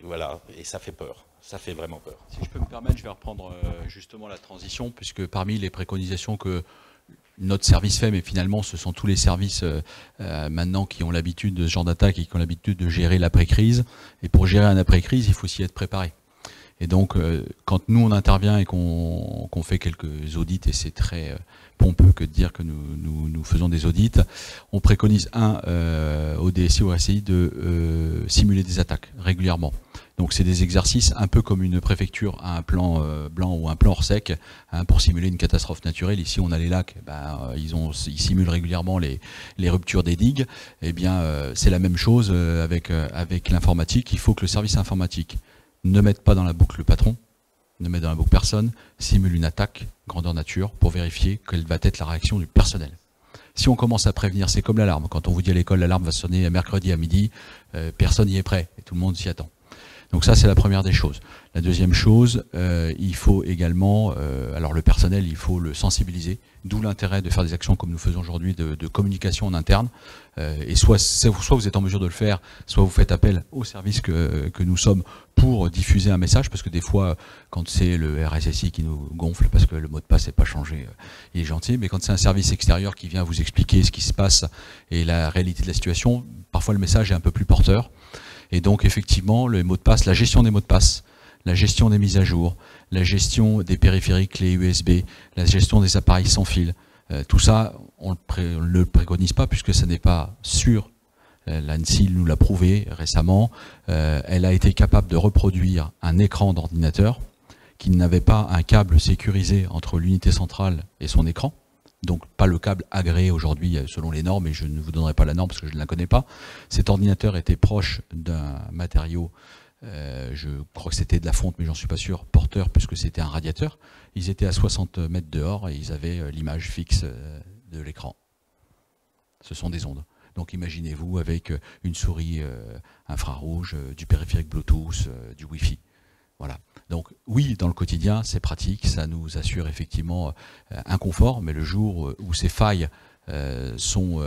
voilà, et ça fait peur. Ça fait vraiment peur. Si je peux me permettre, je vais reprendre euh, justement la transition, puisque parmi les préconisations que notre service fait, mais finalement ce sont tous les services euh, euh, maintenant qui ont l'habitude de ce genre d'attaque et qui ont l'habitude de gérer l'après-crise. Et pour gérer un après-crise, il faut s'y être préparé. Et donc, quand nous on intervient et qu'on fait quelques audits, et c'est très pompeux que de dire que nous, nous, faisons des audits, on préconise un au DSI ou au RCI de simuler des attaques régulièrement. Donc c'est des exercices un peu comme une préfecture à un plan euh, blanc ou un plan hors sec hein, pour simuler une catastrophe naturelle. Ici on a les lacs, ben, euh, ils, simulent régulièrement les, ruptures des digues. Eh bien euh, c'est la même chose avec, avec l'informatique. Il faut que le service informatique ne mette pas dans la boucle le patron, ne mette dans la boucle personne, simule une attaque grandeur nature pour vérifier quelle va être la réaction du personnel. Si on commence à prévenir, c'est comme l'alarme. Quand on vous dit à l'école l'alarme va sonner mercredi à midi, personne n'y est prêt et tout le monde s'y attend. Donc ça, c'est la première des choses. La deuxième chose, euh, il faut également, euh, alors le personnel, il faut le sensibiliser, d'où l'intérêt de faire des actions comme nous faisons aujourd'hui de, communication en interne. Euh, et soit, soit vous êtes en mesure de le faire, soit vous faites appel au service que, que nous sommes pour diffuser un message, parce que des fois, quand c'est le RSSI qui nous gonfle, parce que le mot de passe n'est pas changé, il est gentil, mais quand c'est un service extérieur qui vient vous expliquer ce qui se passe et la réalité de la situation, parfois le message est un peu plus porteur. Et donc effectivement, le mot de passe, la gestion des mots de passe, la gestion des mises à jour, la gestion des périphériques clés USB, la gestion des appareils sans fil, euh, tout ça, on ne le préconise pas puisque ce n'est pas sûr. Euh, L'ANSI nous l'a prouvé récemment. Euh, elle a été capable de reproduire un écran d'ordinateur qui n'avait pas un câble sécurisé entre l'unité centrale et son écran donc pas le câble agréé aujourd'hui euh, selon les normes, et je ne vous donnerai pas la norme parce que je ne la connais pas. Cet ordinateur était proche d'un matériau, euh, je crois que c'était de la fonte, mais j'en suis pas sûr, porteur, puisque c'était un radiateur. Ils étaient à 60 mètres dehors et ils avaient euh, l'image fixe de l'écran. Ce sont des ondes. Donc imaginez-vous avec une souris infrarouge, du périphérique Bluetooth, du Wi-Fi. Voilà. Donc oui, dans le quotidien, c'est pratique, ça nous assure effectivement euh, un confort, mais le jour euh, où ces failles euh, sont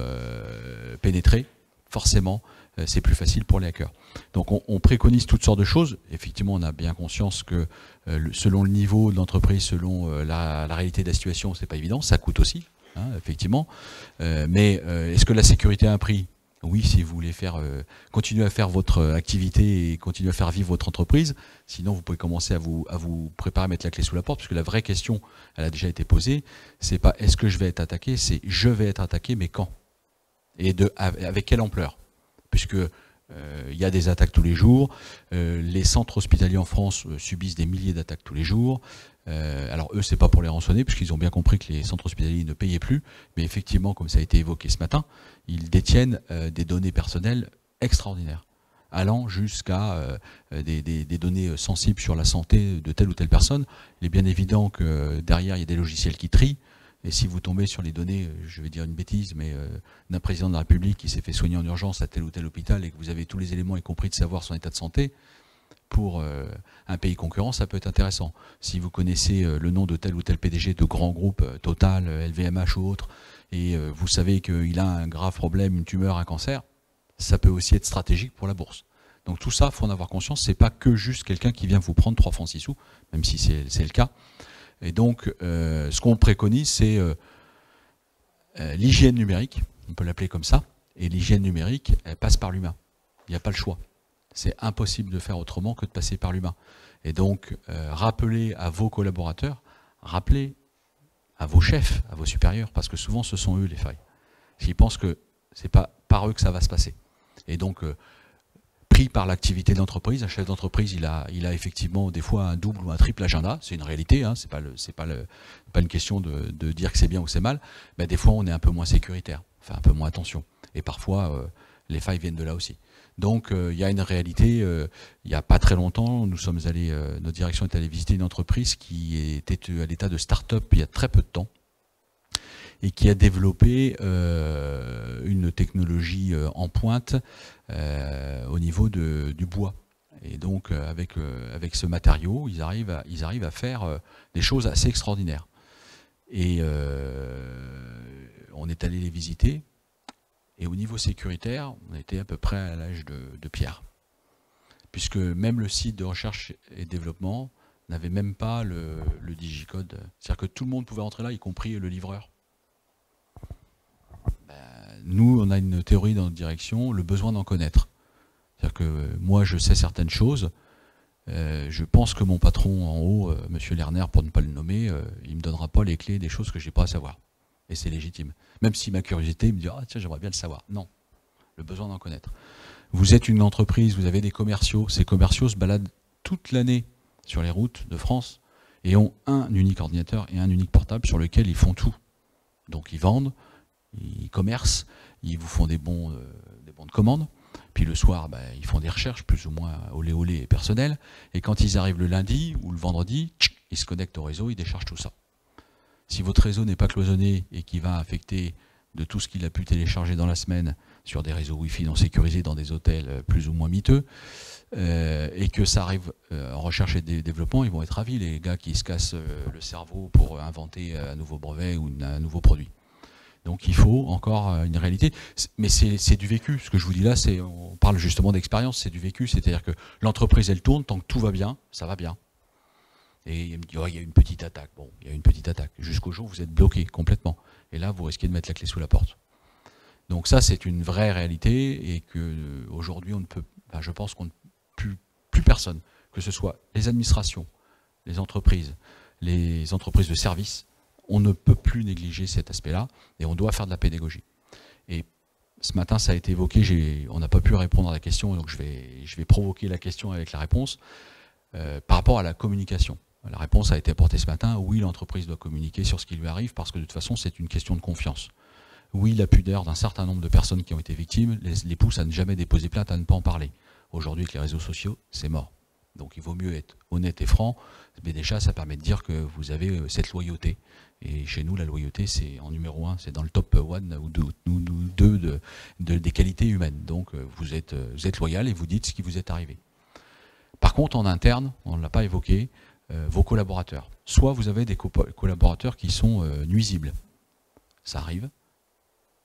pénétrées, forcément, c'est plus facile pour les hackers. Donc on, préconise toutes sortes de choses. Effectivement, on a bien conscience que selon le niveau de l'entreprise, selon la, réalité de la situation, c'est pas évident. Ça coûte aussi, hein, effectivement. mais est-ce que la sécurité a un prix? Oui, si vous voulez faire euh, continuer à faire votre euh, activité et continuer à faire vivre votre entreprise, sinon vous pouvez commencer à vous, à vous préparer à mettre la clé sous la porte, puisque la vraie question, elle a déjà été posée, c'est pas est-ce que je vais être attaqué, c'est je vais être attaqué, mais quand Et de, avec quelle ampleur? Puisque euh, il y a des attaques tous les jours. les centres hospitaliers en France subissent des milliers d'attaques tous les jours. Euh, alors eux, c'est pas pour les rançonner, puisqu'ils ont bien compris que les centres hospitaliers ne payaient plus. Mais effectivement, comme ça a été évoqué ce matin, ils détiennent euh, des données personnelles extraordinaires, allant jusqu'à euh, des, des, données sensibles sur la santé de telle ou telle personne. Il est bien évident que derrière, il y a des logiciels qui trient. Et si vous tombez sur les données, je vais dire une bêtise, mais d'un président de la République qui s'est fait soigner en urgence à tel ou tel hôpital et que vous avez tous les éléments, y compris de savoir son état de santé, pour euh, un pays concurrent, ça peut être intéressant. Si vous connaissez euh, le nom de tel ou tel PDG de grands groupes, euh, Total, LVMH ou autres, et vous savez qu'il a un grave problème, une tumeur, un cancer, ça peut aussi être stratégique pour la bourse. Donc tout ça, il faut en avoir conscience, c'est pas que juste quelqu'un qui vient vous prendre 3 francs 6 sous, même si c'est le cas. Et donc, ce qu'on préconise, c'est l'hygiène numérique, on peut l'appeler comme ça, et l'hygiène numérique, elle passe par l'humain. Il n'y a pas le choix. C'est impossible de faire autrement que de passer par l'humain. Et donc, euh, rappelez à vos collaborateurs, rappelez à vos chefs, à vos supérieurs, parce que souvent ce sont eux les failles. Ils pensent que c'est pas par eux que ça va se passer. Et donc, euh, pris par l'activité de l'entreprise, un chef d'entreprise, il a, effectivement des fois un double ou un triple agenda. C'est une réalité, hein, c'est pas une question de, de dire que c'est bien ou c'est mal. Mais des fois, on est un peu moins sécuritaire, enfin un peu moins attention. Et parfois, euh, les failles viennent de là aussi. Donc euh, il y a une réalité. il n'y a pas très longtemps, nous sommes allés, notre direction est allée visiter une entreprise qui était à l'état de start-up il y a très peu de temps et qui a développé euh, une technologie euh, en pointe euh, au niveau du bois. Et donc avec, avec ce matériau, ils arrivent à, ils arrivent à faire des choses assez extraordinaires. Et on est allé les visiter. Et au niveau sécuritaire, on était à peu près à l'âge de, pierre. Puisque même le site de recherche et développement n'avait même pas le, digicode. C'est-à-dire que tout le monde pouvait entrer là, y compris le livreur nous, on a une théorie dans notre direction, le besoin d'en connaître. C'est-à-dire que moi, je sais certaines choses. Euh, je pense que mon patron en haut, euh, Monsieur Lerner, pour ne pas le nommer, euh, il ne me donnera pas les clés des choses que je n'ai pas à savoir. Et c'est légitime. Même si ma curiosité me dit ah tiens j'aimerais bien le savoir. Non, le besoin d'en connaître. Vous êtes une entreprise, vous avez des commerciaux. Ces commerciaux se baladent toute l'année sur les routes de France et ont un unique ordinateur et un unique portable sur lequel ils font tout. Donc ils vendent, ils commercent, ils vous font des bons, euh, des bons de commande. Puis le soir, ben, ils font des recherches plus ou moins olé olé et personnelles. Et quand ils arrivent le lundi ou le vendredi, ils se connectent au réseau, ils déchargent tout ça. Si votre réseau n'est pas cloisonné et qui va affecter de tout ce qu'il a pu télécharger dans la semaine sur des réseaux Wi-Fi non sécurisés dans des hôtels euh, plus ou moins miteux, euh, et que ça arrive en recherche et développement, ils vont être ravis, les gars qui se cassent le cerveau pour inventer un nouveau brevet ou un nouveau produit. Donc il faut encore euh, une réalité. Mais c'est du vécu. Ce que je vous dis là, c'est on parle justement d'expérience, c'est du vécu. C'est-à-dire que l'entreprise, elle tourne, tant que tout va bien, ça va bien. Et il me dit, oh, il y a une petite attaque. Bon, il y a une petite attaque. Jusqu'au jour vous êtes bloqué complètement. Et là, vous risquez de mettre la clé sous la porte. Donc ça, c'est une vraie réalité et que euh, aujourd'hui, on ne peut, je pense qu'on ne plus, plus personne, que ce soit les administrations, les entreprises, les entreprises de services, on ne peut plus négliger cet aspect-là et on doit faire de la pédagogie. Et ce matin, ça a été évoqué, on n'a pas pu répondre à la question, donc je vais, je vais provoquer la question avec la réponse. Euh, par rapport à la communication, la réponse a été apportée ce matin, oui, l'entreprise doit communiquer sur ce qui lui arrive parce que de toute façon, c'est une question de confiance. Oui, la pudeur d'un certain nombre de personnes qui ont été victimes les, pousse à ne jamais déposer plainte, à ne pas en parler. Aujourd'hui, avec les réseaux sociaux, c'est mort. Donc il vaut mieux être honnête et franc, mais déjà ça permet de dire que vous avez euh, cette loyauté. Et chez nous, la loyauté, c'est en numéro un, c'est dans le top one ou deux, de, des qualités humaines. Donc euh, vous êtes, euh, vous êtes loyal et vous dites ce qui vous est arrivé. Par contre, en interne, on ne l'a pas évoqué, vos collaborateurs. Soit vous avez des collaborateurs qui sont nuisibles. Ça arrive.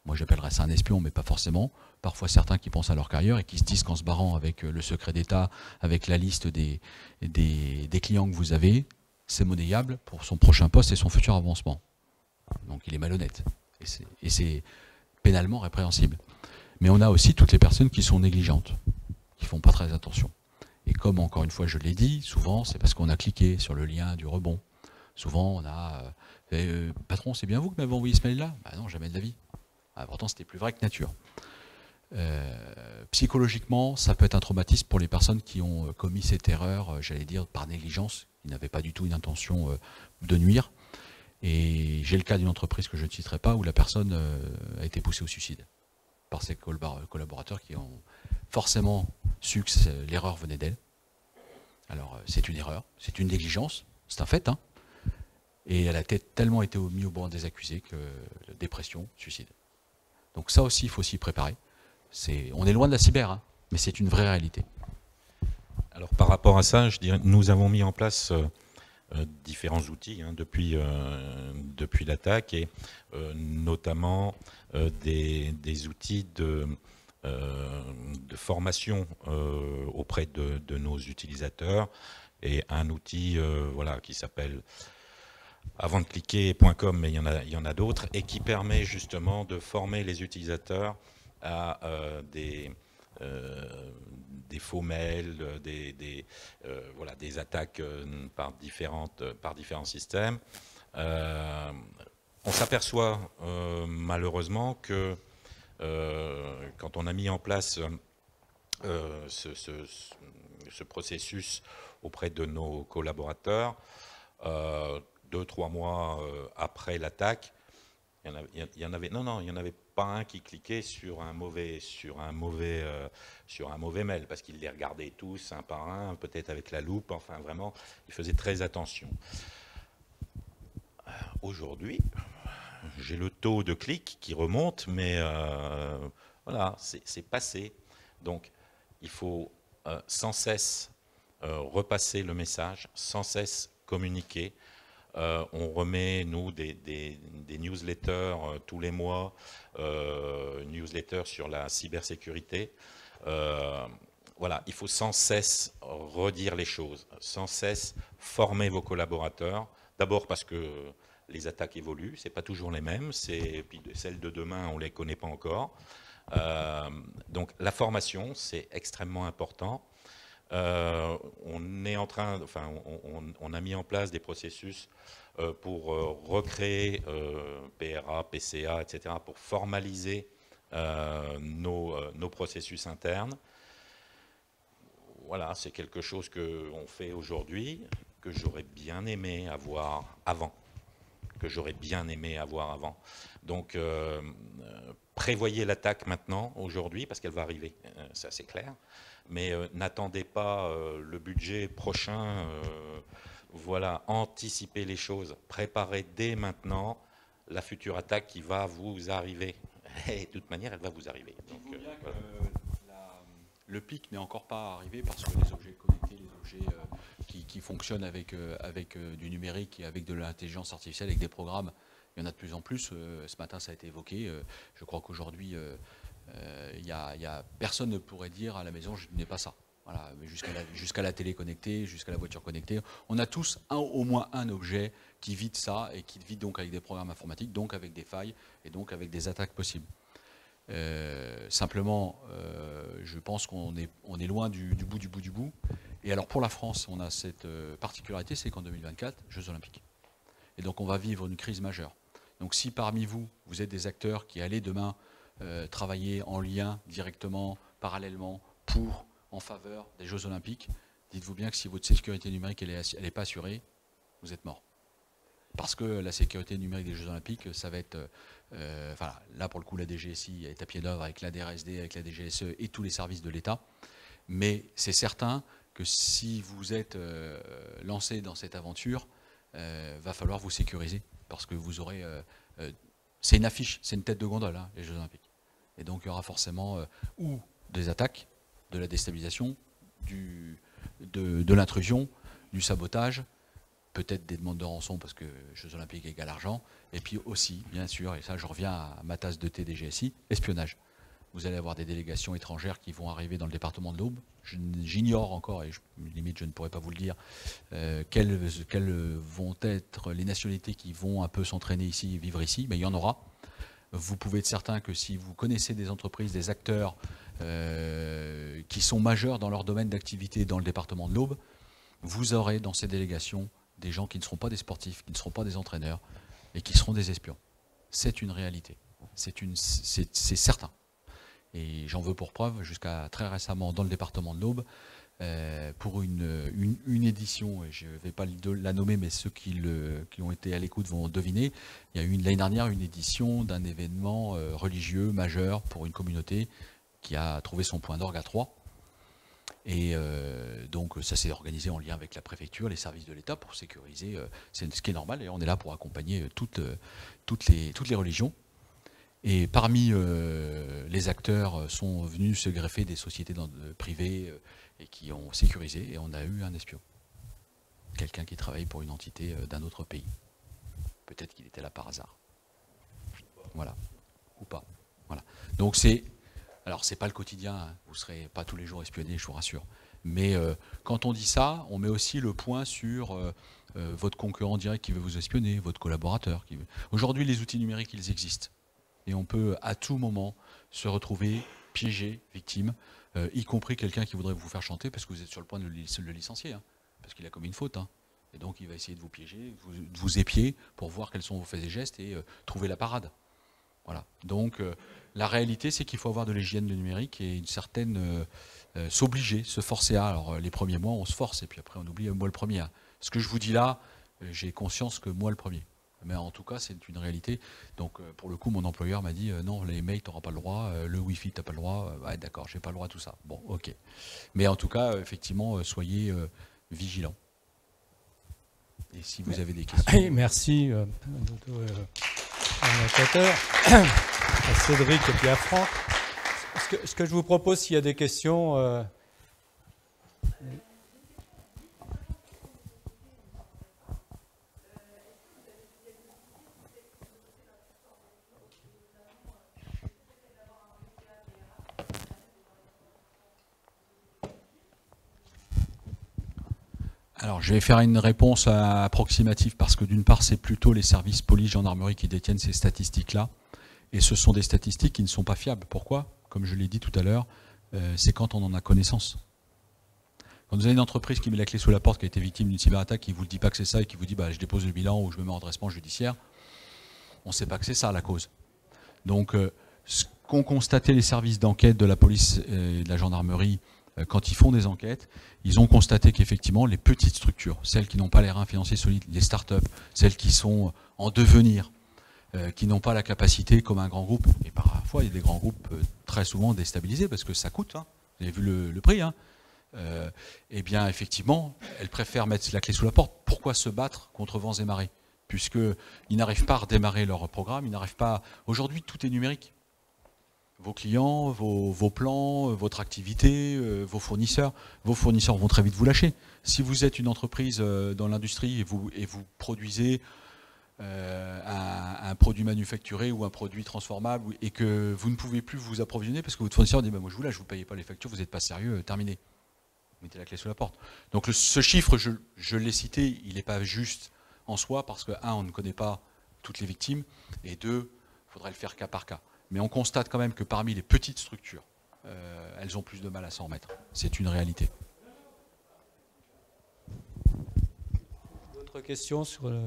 Moi j'appellerais ça un espion, mais pas forcément parfois certains qui pensent à leur carrière et qui se disent qu'en se barrant avec euh, le secret d'État, avec la liste des, des, clients que vous avez, c'est monnayable pour son prochain poste et son futur avancement. Donc il est malhonnête. Et c'est pénalement répréhensible. Mais on a aussi toutes les personnes qui sont négligentes, qui font pas très attention. Et comme encore une fois je l'ai dit, souvent c'est parce qu'on a cliqué sur le lien du rebond. Souvent on a euh, euh, patron, c'est bien vous qui m'avez envoyé ce mail-là? Bah Non, jamais de la vie. Ah, pourtant c'était plus vrai que nature. Euh, psychologiquement, ça peut être un traumatisme pour les personnes qui ont commis cette erreur, j'allais dire, par négligence, qui n'avaient pas du tout une intention de nuire. Et j'ai le cas d'une entreprise que je ne citerai pas où la personne a été poussée au suicide par ses collaborateurs qui ont forcément su que l'erreur venait d'elle. Alors c'est une erreur, c'est une négligence, c'est un fait. Hein et elle a tellement été mise au banc des accusés que dépression, suicide. Donc ça aussi, il faut s'y préparer on est loin de la cyber, hein, mais c'est une vraie réalité. Alors par rapport à ça, nous avons mis en place euh, euh, différents outils hein, depuis, euh, depuis l'attaque et notamment des, outils de, de formation auprès de, nos utilisateurs et un outil voilà, qui s'appelle avant de cliquer.com, mais il y en a, a d'autres, et qui permet justement de former les utilisateurs à euh, des, euh, des faux mails, des, euh, voilà, des attaques par, différentes, par différents systèmes, on s'aperçoit malheureusement que quand on a mis en place ce, ce, processus auprès de nos collaborateurs, deux, trois mois après l'attaque, il y, en avait, non, non, il y en avait pas un qui cliquait sur un mauvais, sur un mauvais, euh, sur un mauvais mail parce qu'il les regardait tous un par un, peut-être avec la loupe. Enfin, vraiment, il faisait très attention. Euh, aujourd'hui, j'ai le taux de clic qui remonte, mais euh, voilà, c'est passé. Donc, il faut sans cesse repasser le message, sans cesse communiquer. Euh, on remet, nous, des, newsletters euh, tous les mois, euh, newsletters sur la cybersécurité. voilà, il faut sans cesse redire les choses, sans cesse former vos collaborateurs. D'abord parce que les attaques évoluent, ce pas toujours les mêmes, et puis celles de demain, on ne les connaît pas encore. donc la formation, c'est extrêmement important. Euh, on est en train, enfin, on, a mis en place des processus euh, pour euh, recréer PRA, PCA, etc., pour formaliser nos, processus internes. Voilà, c'est quelque chose qu'on fait aujourd'hui, que j'aurais bien aimé avoir avant, que j'aurais bien aimé avoir avant. Donc, prévoyez l'attaque maintenant, aujourd'hui, parce qu'elle va arriver, ça c'est clair mais euh, n'attendez pas euh, le budget prochain. Euh, voilà, anticipez les choses, préparez dès maintenant la future attaque qui va vous arriver. *laughs* Et de toute manière, elle va vous arriver. le pic n'est encore pas arrivé parce que les objets connectés, les objets qui, fonctionnent avec, avec du numérique et avec de l'intelligence artificielle, avec des programmes, il y en a de plus en plus. ce matin, ça a été évoqué. je crois qu'aujourd'hui, euh, y a, personne ne pourrait dire à la maison je n'ai pas ça. Voilà, jusqu'à la, télé connectée, jusqu'à la voiture connectée. On a tous un, au moins un objet qui vide ça et qui vide donc avec des programmes informatiques, donc avec des failles et donc avec des attaques possibles. Euh, simplement, euh, je pense qu'on est, on est loin du, bout du bout du bout. Et alors pour la France, on a cette particularité, c'est qu'en 2024, Jeux Olympiques. Et donc on va vivre une crise majeure. Donc si parmi vous, vous êtes des acteurs qui allez demain euh, travailler en lien directement, parallèlement, pour, en faveur des Jeux Olympiques, dites-vous bien que si votre sécurité numérique n'est pas assurée, vous êtes mort. Parce que la sécurité numérique des Jeux Olympiques, ça va être, euh, là pour le coup la DGSI est à pied d'œuvre avec la DRSD, avec la DGSE et tous les services de l'État. Mais c'est certain que si vous êtes euh, lancé dans cette aventure, il va falloir vous sécuriser parce que vous aurez, c'est une affiche, c'est une tête de gondole, hein, les Jeux Olympiques. Et donc il y aura forcément euh, ou des attaques, de la déstabilisation, de, l'intrusion, du sabotage, peut-être des demandes de rançon parce que Jeux Olympiques égale argent, et puis aussi, bien sûr, et ça je reviens à ma tasse de thé des GSI, espionnage. Vous allez avoir des délégations étrangères qui vont arriver dans le département de l'Aube. J'ignore encore, et limite je ne pourrais pas vous le dire, euh, quelles, quelles, vont être les nationalités qui vont un peu s'entraîner ici et vivre ici, mais il y en aura. Vous pouvez être certain que si vous connaissez des entreprises, des acteurs euh, qui sont majeurs dans leur domaine d'activité dans le département de l'Aube, vous aurez dans ces délégations des gens qui ne seront pas des sportifs, qui ne seront pas des entraîneurs et qui seront des espions. C'est une réalité. C'est certain. Et j'en veux pour preuve, jusqu'à très récemment dans le département de l'Aube, euh, pour une, une, édition, et je ne vais pas la nommer, mais ceux qui, ont été à l'écoute vont deviner, il y a eu l'année dernière une édition d'un événement euh, religieux majeur pour une communauté qui a trouvé son point d'orgue à Troyes. Et euh, donc ça s'est organisé en lien avec la préfecture, les services de l'État pour sécuriser, c'est ce qui est normal, et on est là pour accompagner toutes, toutes, les, toutes les religions. Et parmi les acteurs sont venus se greffer des sociétés privées, et qui ont sécurisé, et on a eu un espion. Quelqu'un qui travaille pour une entité euh, d'un autre pays. Peut-être qu'il était là par hasard. Voilà. Ou pas. Voilà. Donc c'est. Alors c'est pas le quotidien, hein. vous ne serez pas tous les jours espionné, je vous rassure. Mais euh, quand on dit ça, on met aussi le point sur euh, votre concurrent direct qui veut vous espionner, votre collaborateur. Qui. Aujourd'hui, les outils numériques, ils existent. Et on peut à tout moment se retrouver piégé, victime, euh, y compris quelqu'un qui voudrait vous faire chanter parce que vous êtes sur le point de le, licencier, hein, parce qu'il a commis une faute. Hein. Et donc il va essayer de vous piéger, de vous épier pour voir quels sont vos faits et gestes et trouver la parade. Voilà. Donc la réalité, c'est qu'il faut avoir de l'hygiène du numérique et une certaine s'obliger, se forcer à. Alors les premiers mois, on se force et puis après on oublie moi le premier. Ce que je vous dis là, j'ai conscience que moi le premier. Mais en tout cas, c'est une réalité. Donc, euh, pour le coup, mon employeur m'a dit euh, non, les mails, tu n'auras pas le droit, euh, le Wi-Fi, tu n'as pas le droit. ouais, d'accord, j'ai pas le droit à tout ça. Bon, ok. Mais en tout cas, effectivement, soyez vigilants. Et si vous avez des questions. *laughs* merci, *coughs* à Cédric et puis à Franck. Ce que, ce que je vous propose, s'il y a des questions. Alors, je vais faire une réponse approximative parce que d'une part, c'est plutôt les services police, gendarmerie qui détiennent ces statistiques-là. Et ce sont des statistiques qui ne sont pas fiables. Pourquoi? Comme je l'ai dit tout à l'heure, euh, c'est quand on en a connaissance. Quand vous avez une entreprise qui met la clé sous la porte, qui a été victime d'une cyberattaque, qui vous dit pas que c'est ça et qui vous dit bah, je dépose le bilan ou je me mets en redressement judiciaire, on ne sait pas que c'est ça la cause. Donc, euh, ce qu'ont constaté les services d'enquête de la police et de la gendarmerie euh, quand ils font des enquêtes, ils ont constaté qu'effectivement, les petites structures, celles qui n'ont pas les reins financiers solides, les start-up, celles qui sont en devenir, euh, qui n'ont pas la capacité comme un grand groupe, et parfois il y a des grands groupes euh, très souvent déstabilisés parce que ça coûte, hein. vous avez vu le, prix, hein. eh bien effectivement, elles préfèrent mettre la clé sous la porte. Pourquoi se battre contre vents et marées? Puisqu'ils n'arrivent pas à redémarrer leur programme, ils n'arrivent pas... Aujourd'hui, tout est numérique vos clients, vos, plans, votre activité, euh, vos fournisseurs. Vos fournisseurs vont très vite vous lâcher. Si vous êtes une entreprise euh, dans l'industrie et vous, vous produisez euh, un, produit manufacturé ou un produit transformable et que vous ne pouvez plus vous approvisionner parce que votre fournisseur dit bah, Moi je vous lâche, je ne vous payez pas les factures, vous n'êtes pas sérieux, terminé. Vous mettez la clé sous la porte. Donc ce chiffre, je l'ai cité, il n'est pas juste en soi parce que, un, on ne connaît pas toutes les victimes et deux, il faudrait le faire cas par cas. Mais on constate quand même que parmi les petites structures, euh, elles ont plus de mal à s'en remettre. C'est une réalité. D'autres questions sur le...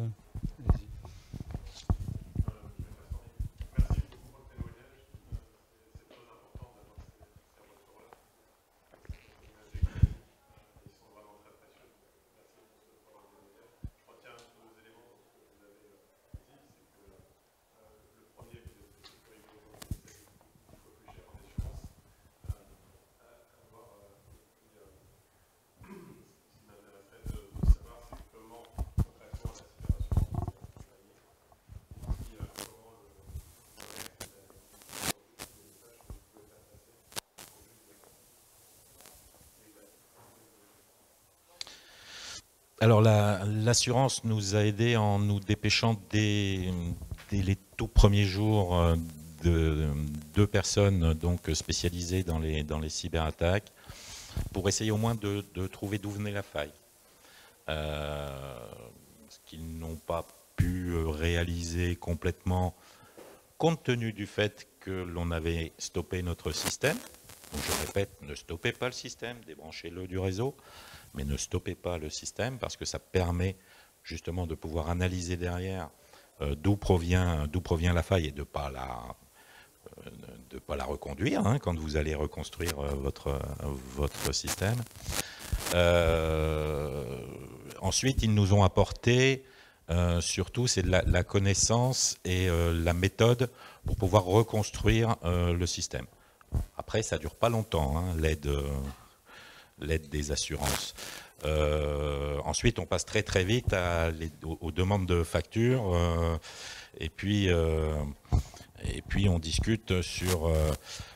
Alors l'assurance nous a aidé en nous dépêchant dès, les tout premiers jours euh, de deux personnes donc spécialisées dans les, dans les cyberattaques pour essayer au moins de, trouver d'où venait la faille. Euh, ce qu'ils n'ont pas pu réaliser complètement compte tenu du fait que l'on avait stoppé notre système. je répète, ne stoppez pas le système, débranchez-le du réseau mais ne stoppez pas le système parce que ça permet justement de pouvoir analyser derrière euh, d'où provient, provient la faille et de ne pas la, euh, pas la reconduire hein, quand vous allez reconstruire euh, votre, système. ensuite, ils nous ont apporté surtout la, connaissance et la méthode pour pouvoir reconstruire le système. Après, ça dure pas longtemps, hein, l'aide l'aide des assurances. Euh, ensuite, on passe très très vite aux, demandes de factures euh, et puis euh, et puis on discute sur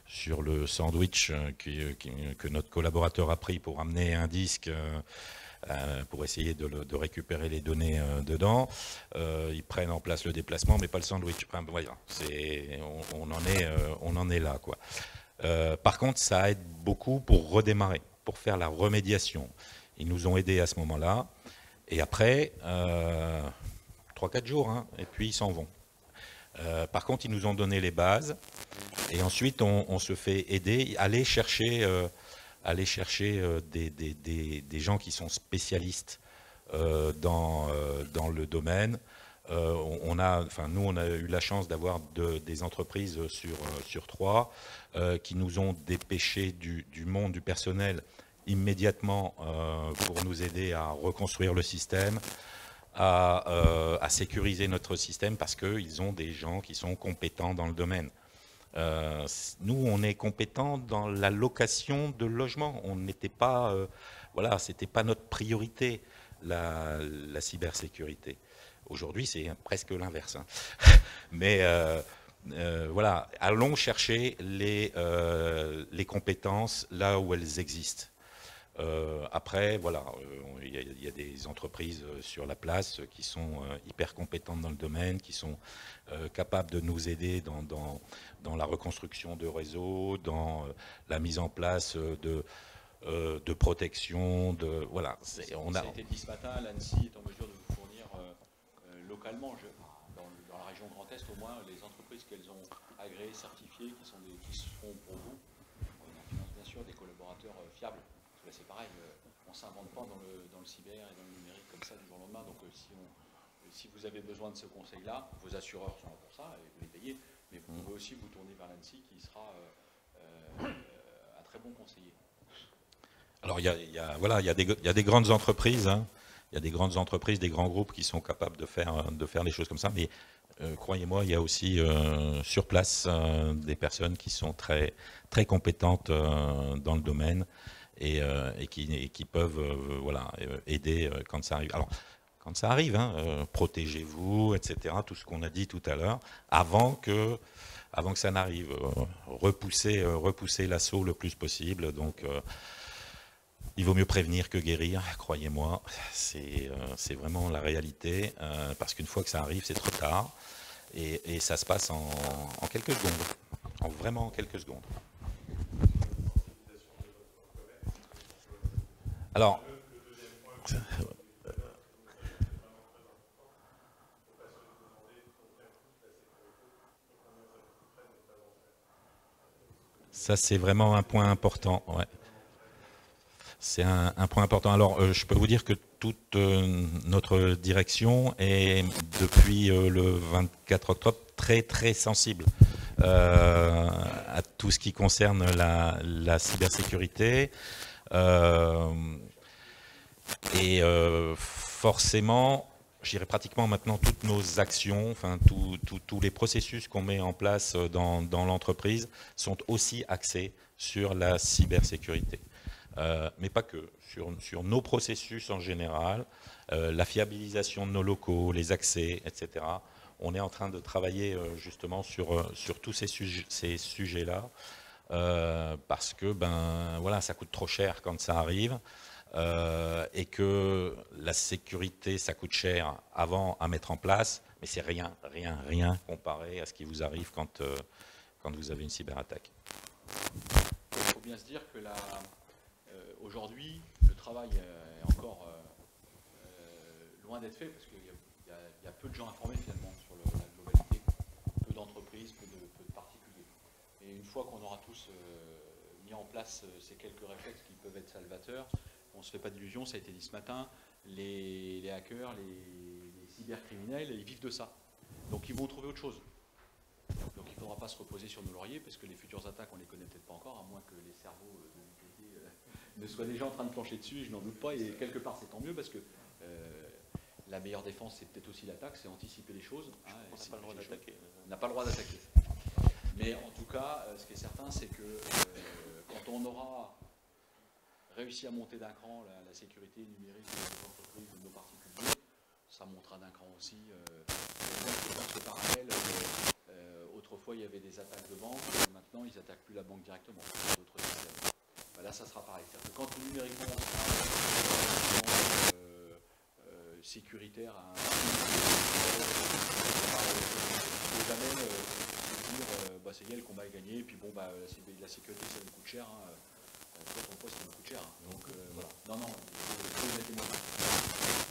sur le sandwich que notre collaborateur a pris pour amener un disque. pour essayer de, récupérer les données dedans. ils prennent en place le déplacement, mais pas le sandwich. on, en est, on en est là. Quoi. par contre, ça aide beaucoup pour redémarrer pour faire la remédiation. Ils nous ont aidés à ce moment-là. Et après, euh, 3-4 jours, hein, et puis ils s'en vont. Euh, par contre, ils nous ont donné les bases. Et ensuite, on, se fait aider, aller chercher, euh, aller chercher euh, des, des, des, gens qui sont spécialistes dans, dans le domaine. On a, enfin, nous, on a eu la chance d'avoir des entreprises sur, sur trois qui nous ont dépêché du, du monde du personnel immédiatement pour nous aider à reconstruire le système, à, à sécuriser notre système parce qu'ils ont des gens qui sont compétents dans le domaine. Euh, nous, on est compétents dans la location de logements. On n'était pas, euh, voilà, c'était pas notre priorité la, cybersécurité. Aujourd'hui, c'est presque l'inverse. Hein. *laughs* Mais euh, voilà, allons chercher les, les compétences là où elles existent. après, voilà, il y, a des entreprises sur la place qui sont hyper compétentes dans le domaine, qui sont capables de nous aider dans, la reconstruction de réseaux, dans euh, la mise en place euh, de, euh, de protection. De, voilà, on a... Ça a été dit ce matin, l'ANSI est en mesure de dans, la région Grand Est au moins, les entreprises qu'elles ont agréées, certifiées, qui, sont des, qui seront pour vous, bien sûr, des collaborateurs fiables. Parce que c'est pareil, on ne s'invente pas dans le, dans le, cyber et dans le numérique comme ça du jour au lendemain. Donc si, si vous avez besoin de ce conseil-là, vos assureurs sont là pour ça et vous les payez mais vous pouvez aussi vous tourner vers l'ANSI qui sera euh, euh, un très bon conseiller. Alors il y a, voilà, il y, a des grandes entreprises, hein. Il y a des grandes entreprises, des grands groupes qui sont capables de faire, de faire des choses comme ça, mais euh, croyez-moi, il y a aussi sur place des personnes qui sont très, très compétentes dans le domaine et, qui, peuvent voilà, aider quand ça arrive. Alors, quand ça arrive, hein, euh, protégez-vous, etc., tout ce qu'on a dit tout à l'heure, avant que, avant que ça n'arrive. Euh, repousser, euh, repousser l'assaut le plus possible. Donc, il vaut mieux prévenir que guérir, croyez-moi. C'est vraiment la réalité, parce qu'une fois que ça arrive, c'est trop tard. Et, ça se passe en, quelques secondes. En vraiment quelques secondes. Alors, Ça, c'est vraiment un point important. C'est un, point important. Alors, euh, je peux vous dire que toute euh, notre direction est, depuis euh, le 24 octobre, très, très sensible à tout ce qui concerne la, cybersécurité. et forcément, je dirais pratiquement maintenant toutes nos actions, enfin tous les processus qu'on met en place dans, l'entreprise sont aussi axés sur la cybersécurité. Euh, mais pas que, sur, nos processus en général, euh, la fiabilisation de nos locaux, les accès, etc. On est en train de travailler justement sur, sur tous ces, ces sujets-là, parce que ben, voilà, ça coûte trop cher quand ça arrive. Euh, et que la sécurité, ça coûte cher avant à mettre en place, mais c'est rien, rien, rien comparé à ce qui vous arrive quand, euh, quand vous avez une cyberattaque. Il faut bien se dire que euh, aujourd'hui, le travail est encore loin d'être fait parce qu'il y, a peu de gens informés finalement sur la globalité, peu d'entreprises, peu, de, particuliers. Et une fois qu'on aura tous mis en place ces quelques réflexes qui peuvent être salvateurs, on ne se fait pas d'illusions, ça a été dit ce matin, les, hackers, les, cybercriminels, ils vivent de ça. Donc ils vont trouver autre chose. Donc il ne faudra pas se reposer sur nos lauriers, parce que les futures attaques, on ne les connaît peut-être pas encore, à moins que les cerveaux euh, ne soient déjà en train de plancher dessus, je n'en doute pas, et quelque part c'est tant mieux, parce que euh, la meilleure défense, c'est peut-être aussi l'attaque, c'est anticiper les choses. Hein, on n'a pas le droit d'attaquer. On n'a pas le droit d'attaquer. Mais en tout cas, euh, ce qui est certain, c'est que quand on aura réussi à monter d'un cran la, sécurité numérique de nos entreprises, de nos particuliers, ça montera d'un cran aussi. Euh, ce parallèle, euh, euh, autrefois il y avait des attaques de banque, maintenant ils n'attaquent plus la banque directement, d'autres systèmes. Bah, là ça sera pareil. Que quand numériquement on sera euh, euh, sécuritaire à un jamais dire bah, c'est y le combat est gagné, et puis bon bah, la, sécurité ça nous coûte cher. Hein, ton poste me coûte cher. Donc euh, voilà. Non, non, il faut témoigner. C'était par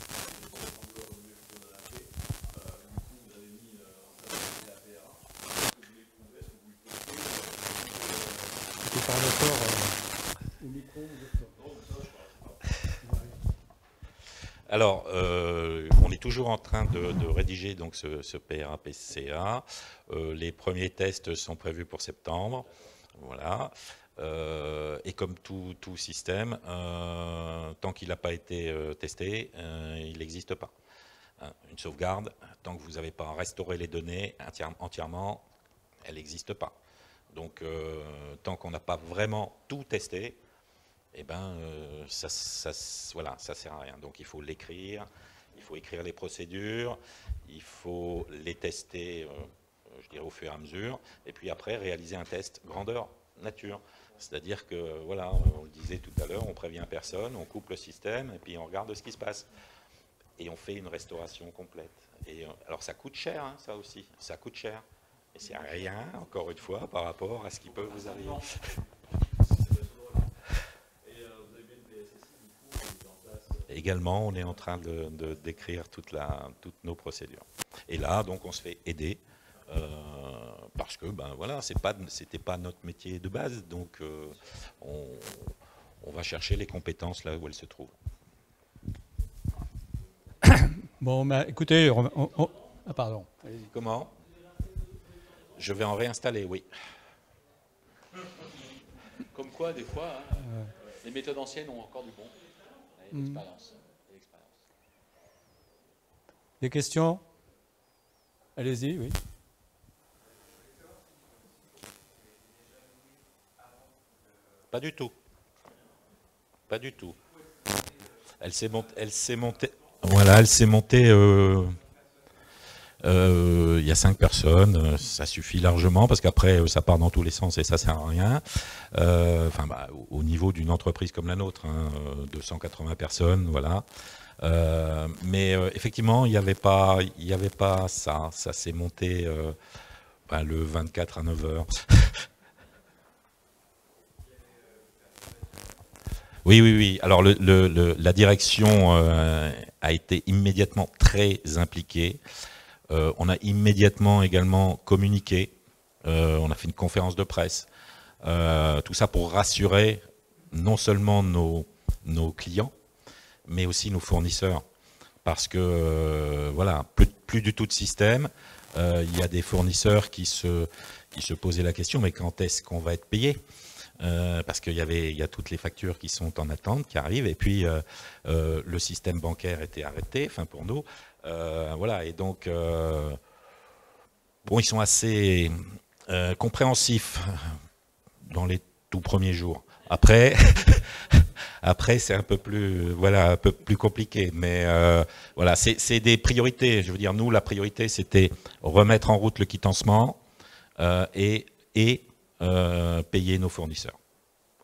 Alors, euh, on est toujours en train de, rédiger donc ce, PRA-PCA. Euh, les premiers tests sont prévus pour septembre. Voilà. Euh, et comme tout, système, tant qu'il n'a pas été testé, il n'existe pas. Hein, une sauvegarde, tant que vous n'avez pas restauré les données entièrement, elle n'existe pas. Donc, tant qu'on n'a pas vraiment tout testé, eh ben, euh, ça, ça, voilà, ça sert à rien. Donc il faut l'écrire, il faut écrire les procédures, il faut les tester, euh, je dirais au fur et à mesure, et puis après réaliser un test grandeur nature. C'est-à-dire que, voilà, on le disait tout à l'heure, on prévient personne, on coupe le système, et puis on regarde ce qui se passe. Et on fait une restauration complète. Et, euh, alors ça coûte cher, hein, ça aussi, ça coûte cher. Et c'est rien, encore une fois, par rapport à ce qui peut vous arriver. Également, on est en train de, décrire toute la, toutes nos procédures. Et là, donc, on se fait aider. Euh, parce que ben voilà, c'est pas, c'était pas notre métier de base, donc euh, on, va chercher les compétences là où elles se trouvent. *coughs* Bon, ben, écoutez, ah, pardon. Comment? Je vais en réinstaller, oui. Comme quoi, des fois, hein, les méthodes anciennes ont encore du bon. Mm. Des questions? Allez-y, oui. Pas du tout. Pas du tout. Elle s'est montée, elle s'est montée. Voilà, elle s'est montée. Euh, il y a cinq personnes, euh, ça suffit largement parce qu'après euh, ça part dans tous les sens et ça sert à rien. enfin, bah, au niveau d'une entreprise comme la nôtre, 280 hein, personnes, voilà. mais effectivement, il n'y avait pas, avait pas ça. Ça s'est monté bah, le 24 à 9 heures. *laughs* Oui, oui, oui. Alors la direction a été immédiatement très impliquée. Euh, on a immédiatement également communiqué, euh, on a fait une conférence de presse, euh, tout ça pour rassurer non seulement nos, clients, mais aussi nos fournisseurs. Parce que, voilà, plus, du tout de système, il y a des fournisseurs qui se, posaient la question, mais quand est-ce qu'on va être payé? Parce qu'il y avait a toutes les factures qui sont en attente, qui arrivent, et puis le système bancaire était arrêté, enfin pour nous, voilà, et donc, euh, bon, ils sont assez euh, compréhensifs dans les tout premiers jours. Après, *laughs* après c'est un peu plus, voilà, un peu plus compliqué. Mais voilà, c'est des priorités. Je veux dire, nous, la priorité, c'était remettre en route le quittancement et, et payer nos fournisseurs.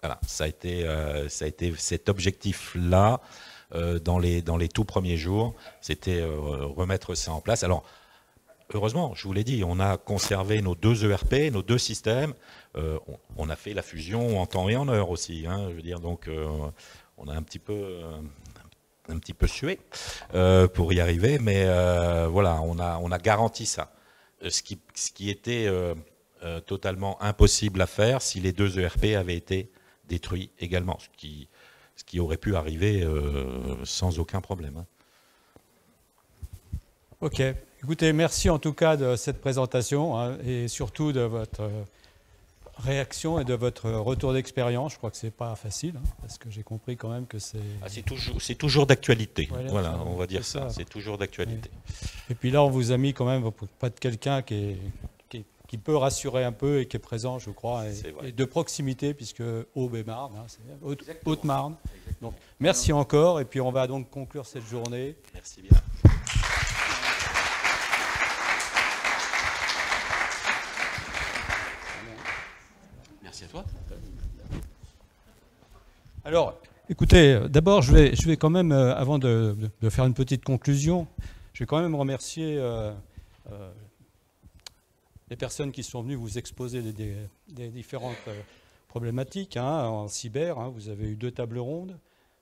Voilà, ça a été, ça a été cet objectif-là euh, dans, les, dans les tout premiers jours, c'était euh, remettre ça en place. Alors, heureusement, je vous l'ai dit, on a conservé nos deux ERP, nos deux systèmes. Euh, on, a fait la fusion en temps et en heure aussi. Hein, je veux dire, donc, on a un petit peu, un petit peu sué pour y arriver, mais voilà, on a, on a garanti ça. Ce qui, ce qui était totalement impossible à faire si les deux ERP avaient été détruits également, ce qui ce qui aurait pu arriver euh, sans aucun problème. Hein. Ok. Écoutez, merci en tout cas de cette présentation hein, et surtout de votre réaction et de votre retour d'expérience. Je crois que c'est pas facile hein, parce que j'ai compris quand même que c'est. Ah, c'est toujours, c'est toujours d'actualité. Voilà, on va dire ça. C'est toujours d'actualité. Et puis là, on vous a mis quand même pas de quelqu'un qui est qui peut rassurer un peu et qui est présent, je crois, et, de proximité, puisque Aube-et-Marne, hein, c'est Haute-Marne. donc, merci encore, et puis on va donc conclure cette journée. Merci bien. Merci à toi. Alors, écoutez, d'abord, je vais, je vais quand même, euh, avant de, faire une petite conclusion, je vais quand même remercier euh, euh, les personnes qui sont venues vous exposer des, différentes euh, problématiques. Hein, en cyber, hein, vous avez eu deux tables rondes.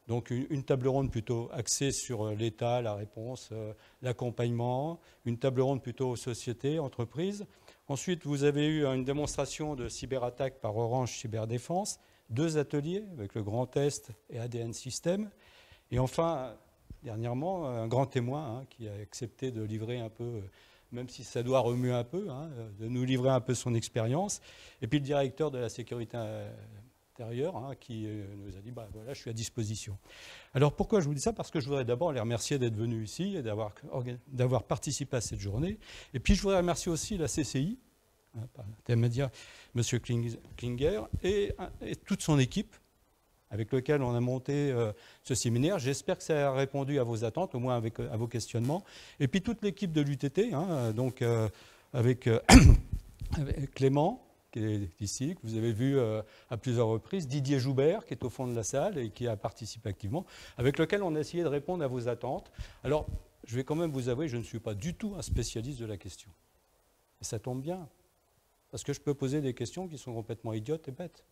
Donc une, table ronde plutôt axée sur euh, l'État, la réponse, euh, l'accompagnement, une table ronde plutôt société, entreprise. Ensuite, vous avez eu une démonstration de cyberattaque par Orange Cyberdéfense, deux ateliers avec le Grand Est et ADN System. Et enfin, dernièrement, un grand témoin hein, qui a accepté de livrer un peu, même si ça doit remuer un peu, hein, de nous livrer un peu son expérience. Et puis le directeur de la sécurité intérieure hein, qui nous a dit bah, voilà, je suis à disposition. Alors pourquoi je vous dis ça? Parce que je voudrais d'abord les remercier d'être venus ici et d'avoir participé à cette journée. Et puis je voudrais remercier aussi la CCI, par l'intermédiaire M. Klinger, et toute son équipe avec lequel on a monté euh, ce séminaire. J'espère que ça a répondu à vos attentes, au moins euh, à vos questionnements. Et puis toute l'équipe de l'UTT, hein, donc euh, *coughs* avec, Clément, qui est ici, que vous avez vu à plusieurs reprises, Didier Joubert, qui est au fond de la salle et qui a participé activement, avec lequel on a essayé de répondre à vos attentes. Alors, je vais quand même vous avouer, je ne suis pas du tout un spécialiste de la question. Et ça tombe bien, parce que je peux poser des questions qui sont complètement idiotes et bêtes.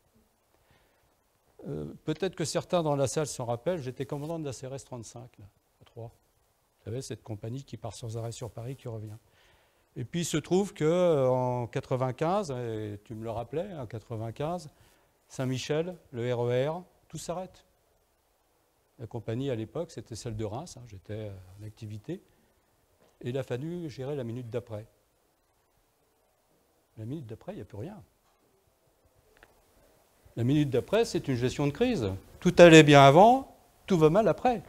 Euh, peut-être que certains dans la salle s'en rappellent, j'étais commandant de la CRS 35, là, à Troyes. Vous savez, cette compagnie qui part sans arrêt sur Paris, qui revient. Et puis il se trouve qu'en 95, et tu me le rappelais, en 95, Saint-Michel, le RER, e tout s'arrête. La compagnie à l'époque, c'était celle de Reims, hein, j'étais en activité. Et il a fallu gérer la minute d'après. La minute d'après, il n'y a plus rien. La minute d'après, c'est une gestion de crise. Tout allait bien avant, tout va mal après.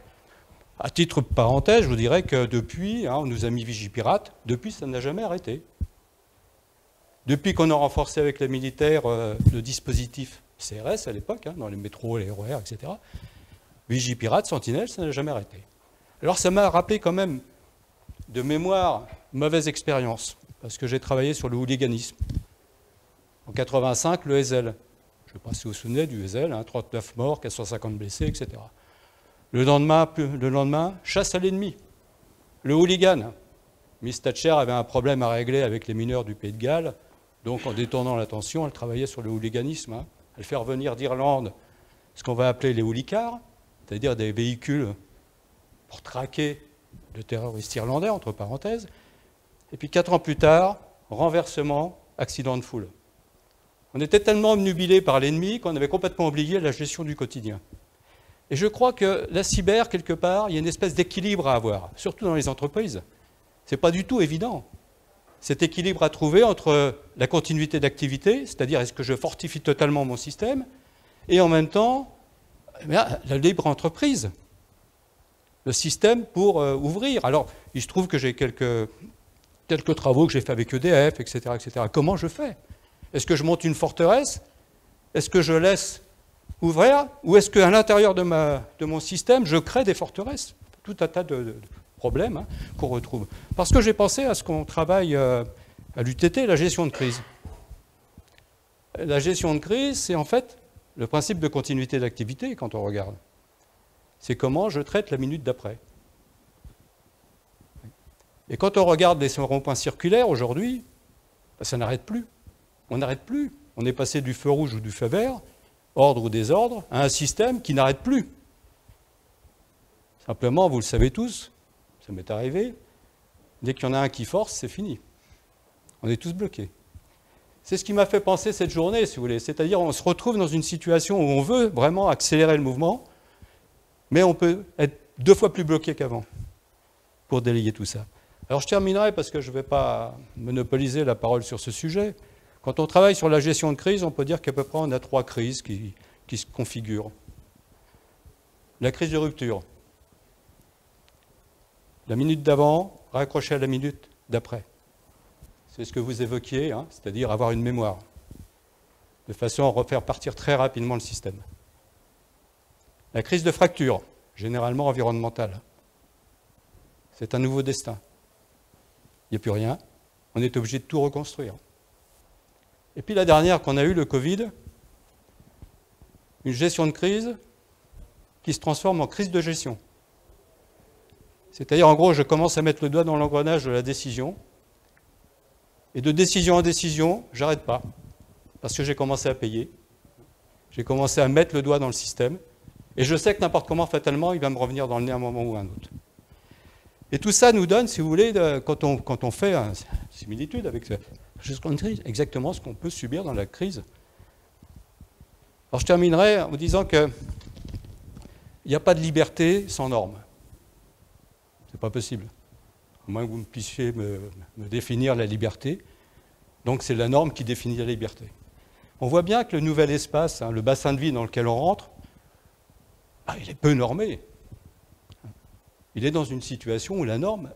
À titre de parenthèse, je vous dirais que depuis, hein, on nous a mis Vigipirate, depuis ça n'a jamais arrêté. Depuis qu'on a renforcé avec les militaires euh, le dispositif CRS à l'époque, hein, dans les métros, les RER, etc., Vigipirate, Sentinelle, ça n'a jamais arrêté. Alors ça m'a rappelé quand même de mémoire mauvaise expérience, parce que j'ai travaillé sur le hooliganisme. En 85, le ESL, je ne sais pas si vous vous souvenez du 39 hein, morts, 450 blessés, etc. Le lendemain, le lendemain chasse à l'ennemi. Le hooligan. Miss Thatcher avait un problème à régler avec les mineurs du Pays de Galles, donc en détournant l'attention, elle travaillait sur le hooliganisme. Hein. Elle fait revenir d'Irlande ce qu'on va appeler les hoolicars, c'est-à-dire des véhicules pour traquer le terroriste irlandais, entre parenthèses. Et puis quatre ans plus tard, renversement, accident de foule. On était tellement obnubilé par l'ennemi qu'on avait complètement oublié la gestion du quotidien. Et je crois que la cyber, quelque part, il y a une espèce d'équilibre à avoir, surtout dans les entreprises. Ce n'est pas du tout évident. Cet équilibre à trouver entre la continuité d'activité, c'est-à-dire est-ce que je fortifie totalement mon système, et en même temps eh la libre entreprise, le système pour euh, ouvrir. Alors, il se trouve que j'ai quelques, travaux que j'ai fait avec EDF, etc., etc. Comment je fais? Est-ce que je monte une forteresse? Est-ce que je laisse ouvrir? Ou est-ce qu'à l'intérieur de, mon système, je crée des forteresses? Tout un tas de, problèmes hein, qu'on retrouve. Parce que j'ai pensé à ce qu'on travaille euh, à l'UTT, la gestion de crise. La gestion de crise, c'est en fait le principe de continuité d'activité quand on regarde. C'est comment je traite la minute d'après. Et quand on regarde les ronds-points circulaires aujourd'hui, ben, ça n'arrête plus on n'arrête plus. On est passé du feu rouge ou du feu vert, ordre ou désordre, à un système qui n'arrête plus. Simplement, vous le savez tous, ça m'est arrivé, dès qu'il y en a un qui force, c'est fini. On est tous bloqués. C'est ce qui m'a fait penser cette journée, si vous voulez. C'est-à-dire, on se retrouve dans une situation où on veut vraiment accélérer le mouvement, mais on peut être deux fois plus bloqué qu'avant pour délayer tout ça. Alors je terminerai parce que je ne vais pas monopoliser la parole sur ce sujet. Quand on travaille sur la gestion de crise, on peut dire qu'à peu près on a trois crises qui, se configurent. La crise de rupture. La minute d'avant, raccrocher à la minute d'après. C'est ce que vous évoquiez, hein, c'est-à-dire avoir une mémoire, de façon à refaire partir très rapidement le système. La crise de fracture, généralement environnementale. C'est un nouveau destin. Il n'y a plus rien. On est obligé de tout reconstruire. Et puis la dernière qu'on a eue, le Covid, une gestion de crise qui se transforme en crise de gestion. C'est-à-dire, en gros, je commence à mettre le doigt dans l'engrenage de la décision, et de décision en décision, j'arrête pas, parce que j'ai commencé à payer, j'ai commencé à mettre le doigt dans le système, et je sais que n'importe comment, fatalement, il va me revenir dans le nez un moment ou un autre. Et tout ça nous donne, si vous voulez, quand on, quand on fait une similitude avec exactement ce qu'on peut subir dans la crise. Alors je terminerai en vous disant qu'il n'y a pas de liberté sans normes. C'est pas possible. Au moins que vous puissiez me, définir la liberté. Donc c'est la norme qui définit la liberté. On voit bien que le nouvel espace, hein, le bassin de vie dans lequel on rentre, ah, il est peu normé. Il est dans une situation où la norme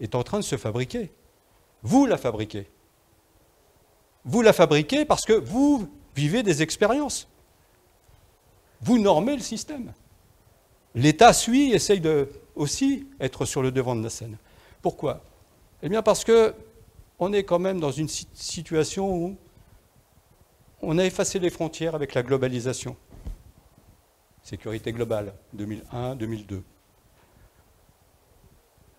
est en train de se fabriquer. Vous la fabriquez. Vous la fabriquez parce que vous vivez des expériences. Vous normez le système. L'État suit, essaye de aussi être sur le devant de la scène. Pourquoi? Eh bien parce que on est quand même dans une situation où on a effacé les frontières avec la globalisation. Sécurité globale, 2001-2002.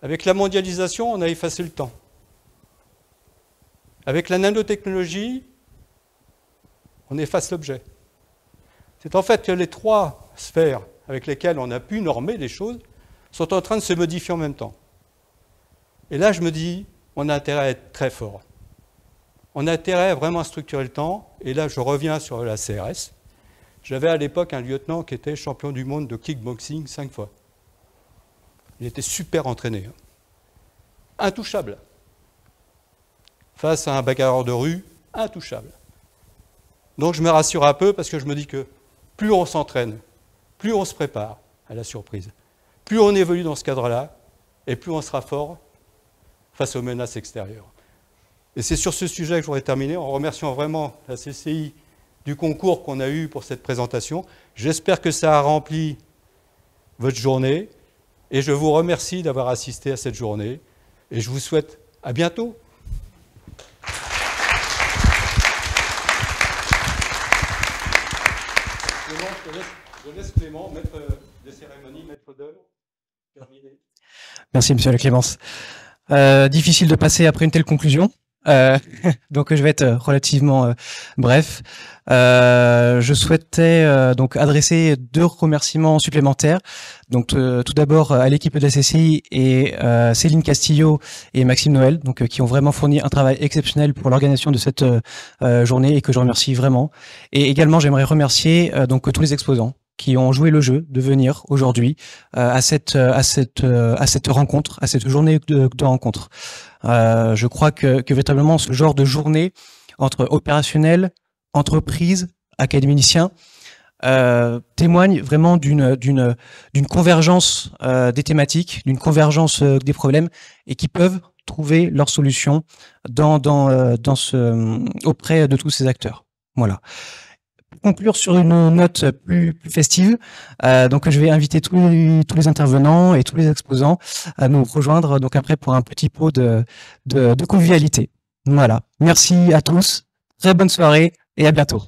Avec la mondialisation, on a effacé le temps. Avec la nanotechnologie, on efface l'objet. C'est en fait que les trois sphères avec lesquelles on a pu normer les choses sont en train de se modifier en même temps. Et là, je me dis, on a intérêt à être très fort. On a intérêt à vraiment structurer le temps. Et là, je reviens sur la CRS. J'avais à l'époque un lieutenant qui était champion du monde de kickboxing cinq fois. Il était super entraîné. Hein. Intouchable. Face à un bagarreur de rue, intouchable. Donc je me rassure un peu parce que je me dis que plus on s'entraîne, plus on se prépare à la surprise, plus on évolue dans ce cadre-là, et plus on sera fort face aux menaces extérieures. Et c'est sur ce sujet que je voudrais terminer en remerciant vraiment la CCI du concours qu'on a eu pour cette présentation. J'espère que ça a rempli votre journée et je vous remercie d'avoir assisté à cette journée et je vous souhaite à bientôt. D'œuvre, Merci, monsieur Le Clémence. Euh, difficile de passer après une telle conclusion. Euh, *laughs* donc je vais être relativement euh, bref. Euh, je souhaitais euh, donc adresser deux remerciements supplémentaires. Donc tout d'abord à l'équipe de la CCI et Céline Castillo et Maxime Noël, donc qui ont vraiment fourni un travail exceptionnel pour l'organisation de cette journée et que je remercie vraiment. Et également j'aimerais remercier donc tous les exposants qui ont joué le jeu de venir aujourd'hui euh, à cette à cette à cette rencontre, à cette journée de, de rencontre. Euh, je crois que, que véritablement ce genre de journée entre opérationnel, entreprise, académiciens euh, témoigne vraiment d'une d'une d'une convergence euh, des thématiques, d'une convergence euh, des problèmes et qui peuvent trouver leur solution dans dans dans ce auprès de tous ces acteurs. Voilà conclure sur une note plus, festive, euh, donc je vais inviter tous les, tous les intervenants et tous les exposants à nous rejoindre donc après pour un petit pot de, de, de convivialité. Voilà. Merci à tous. Très bonne soirée et à bientôt.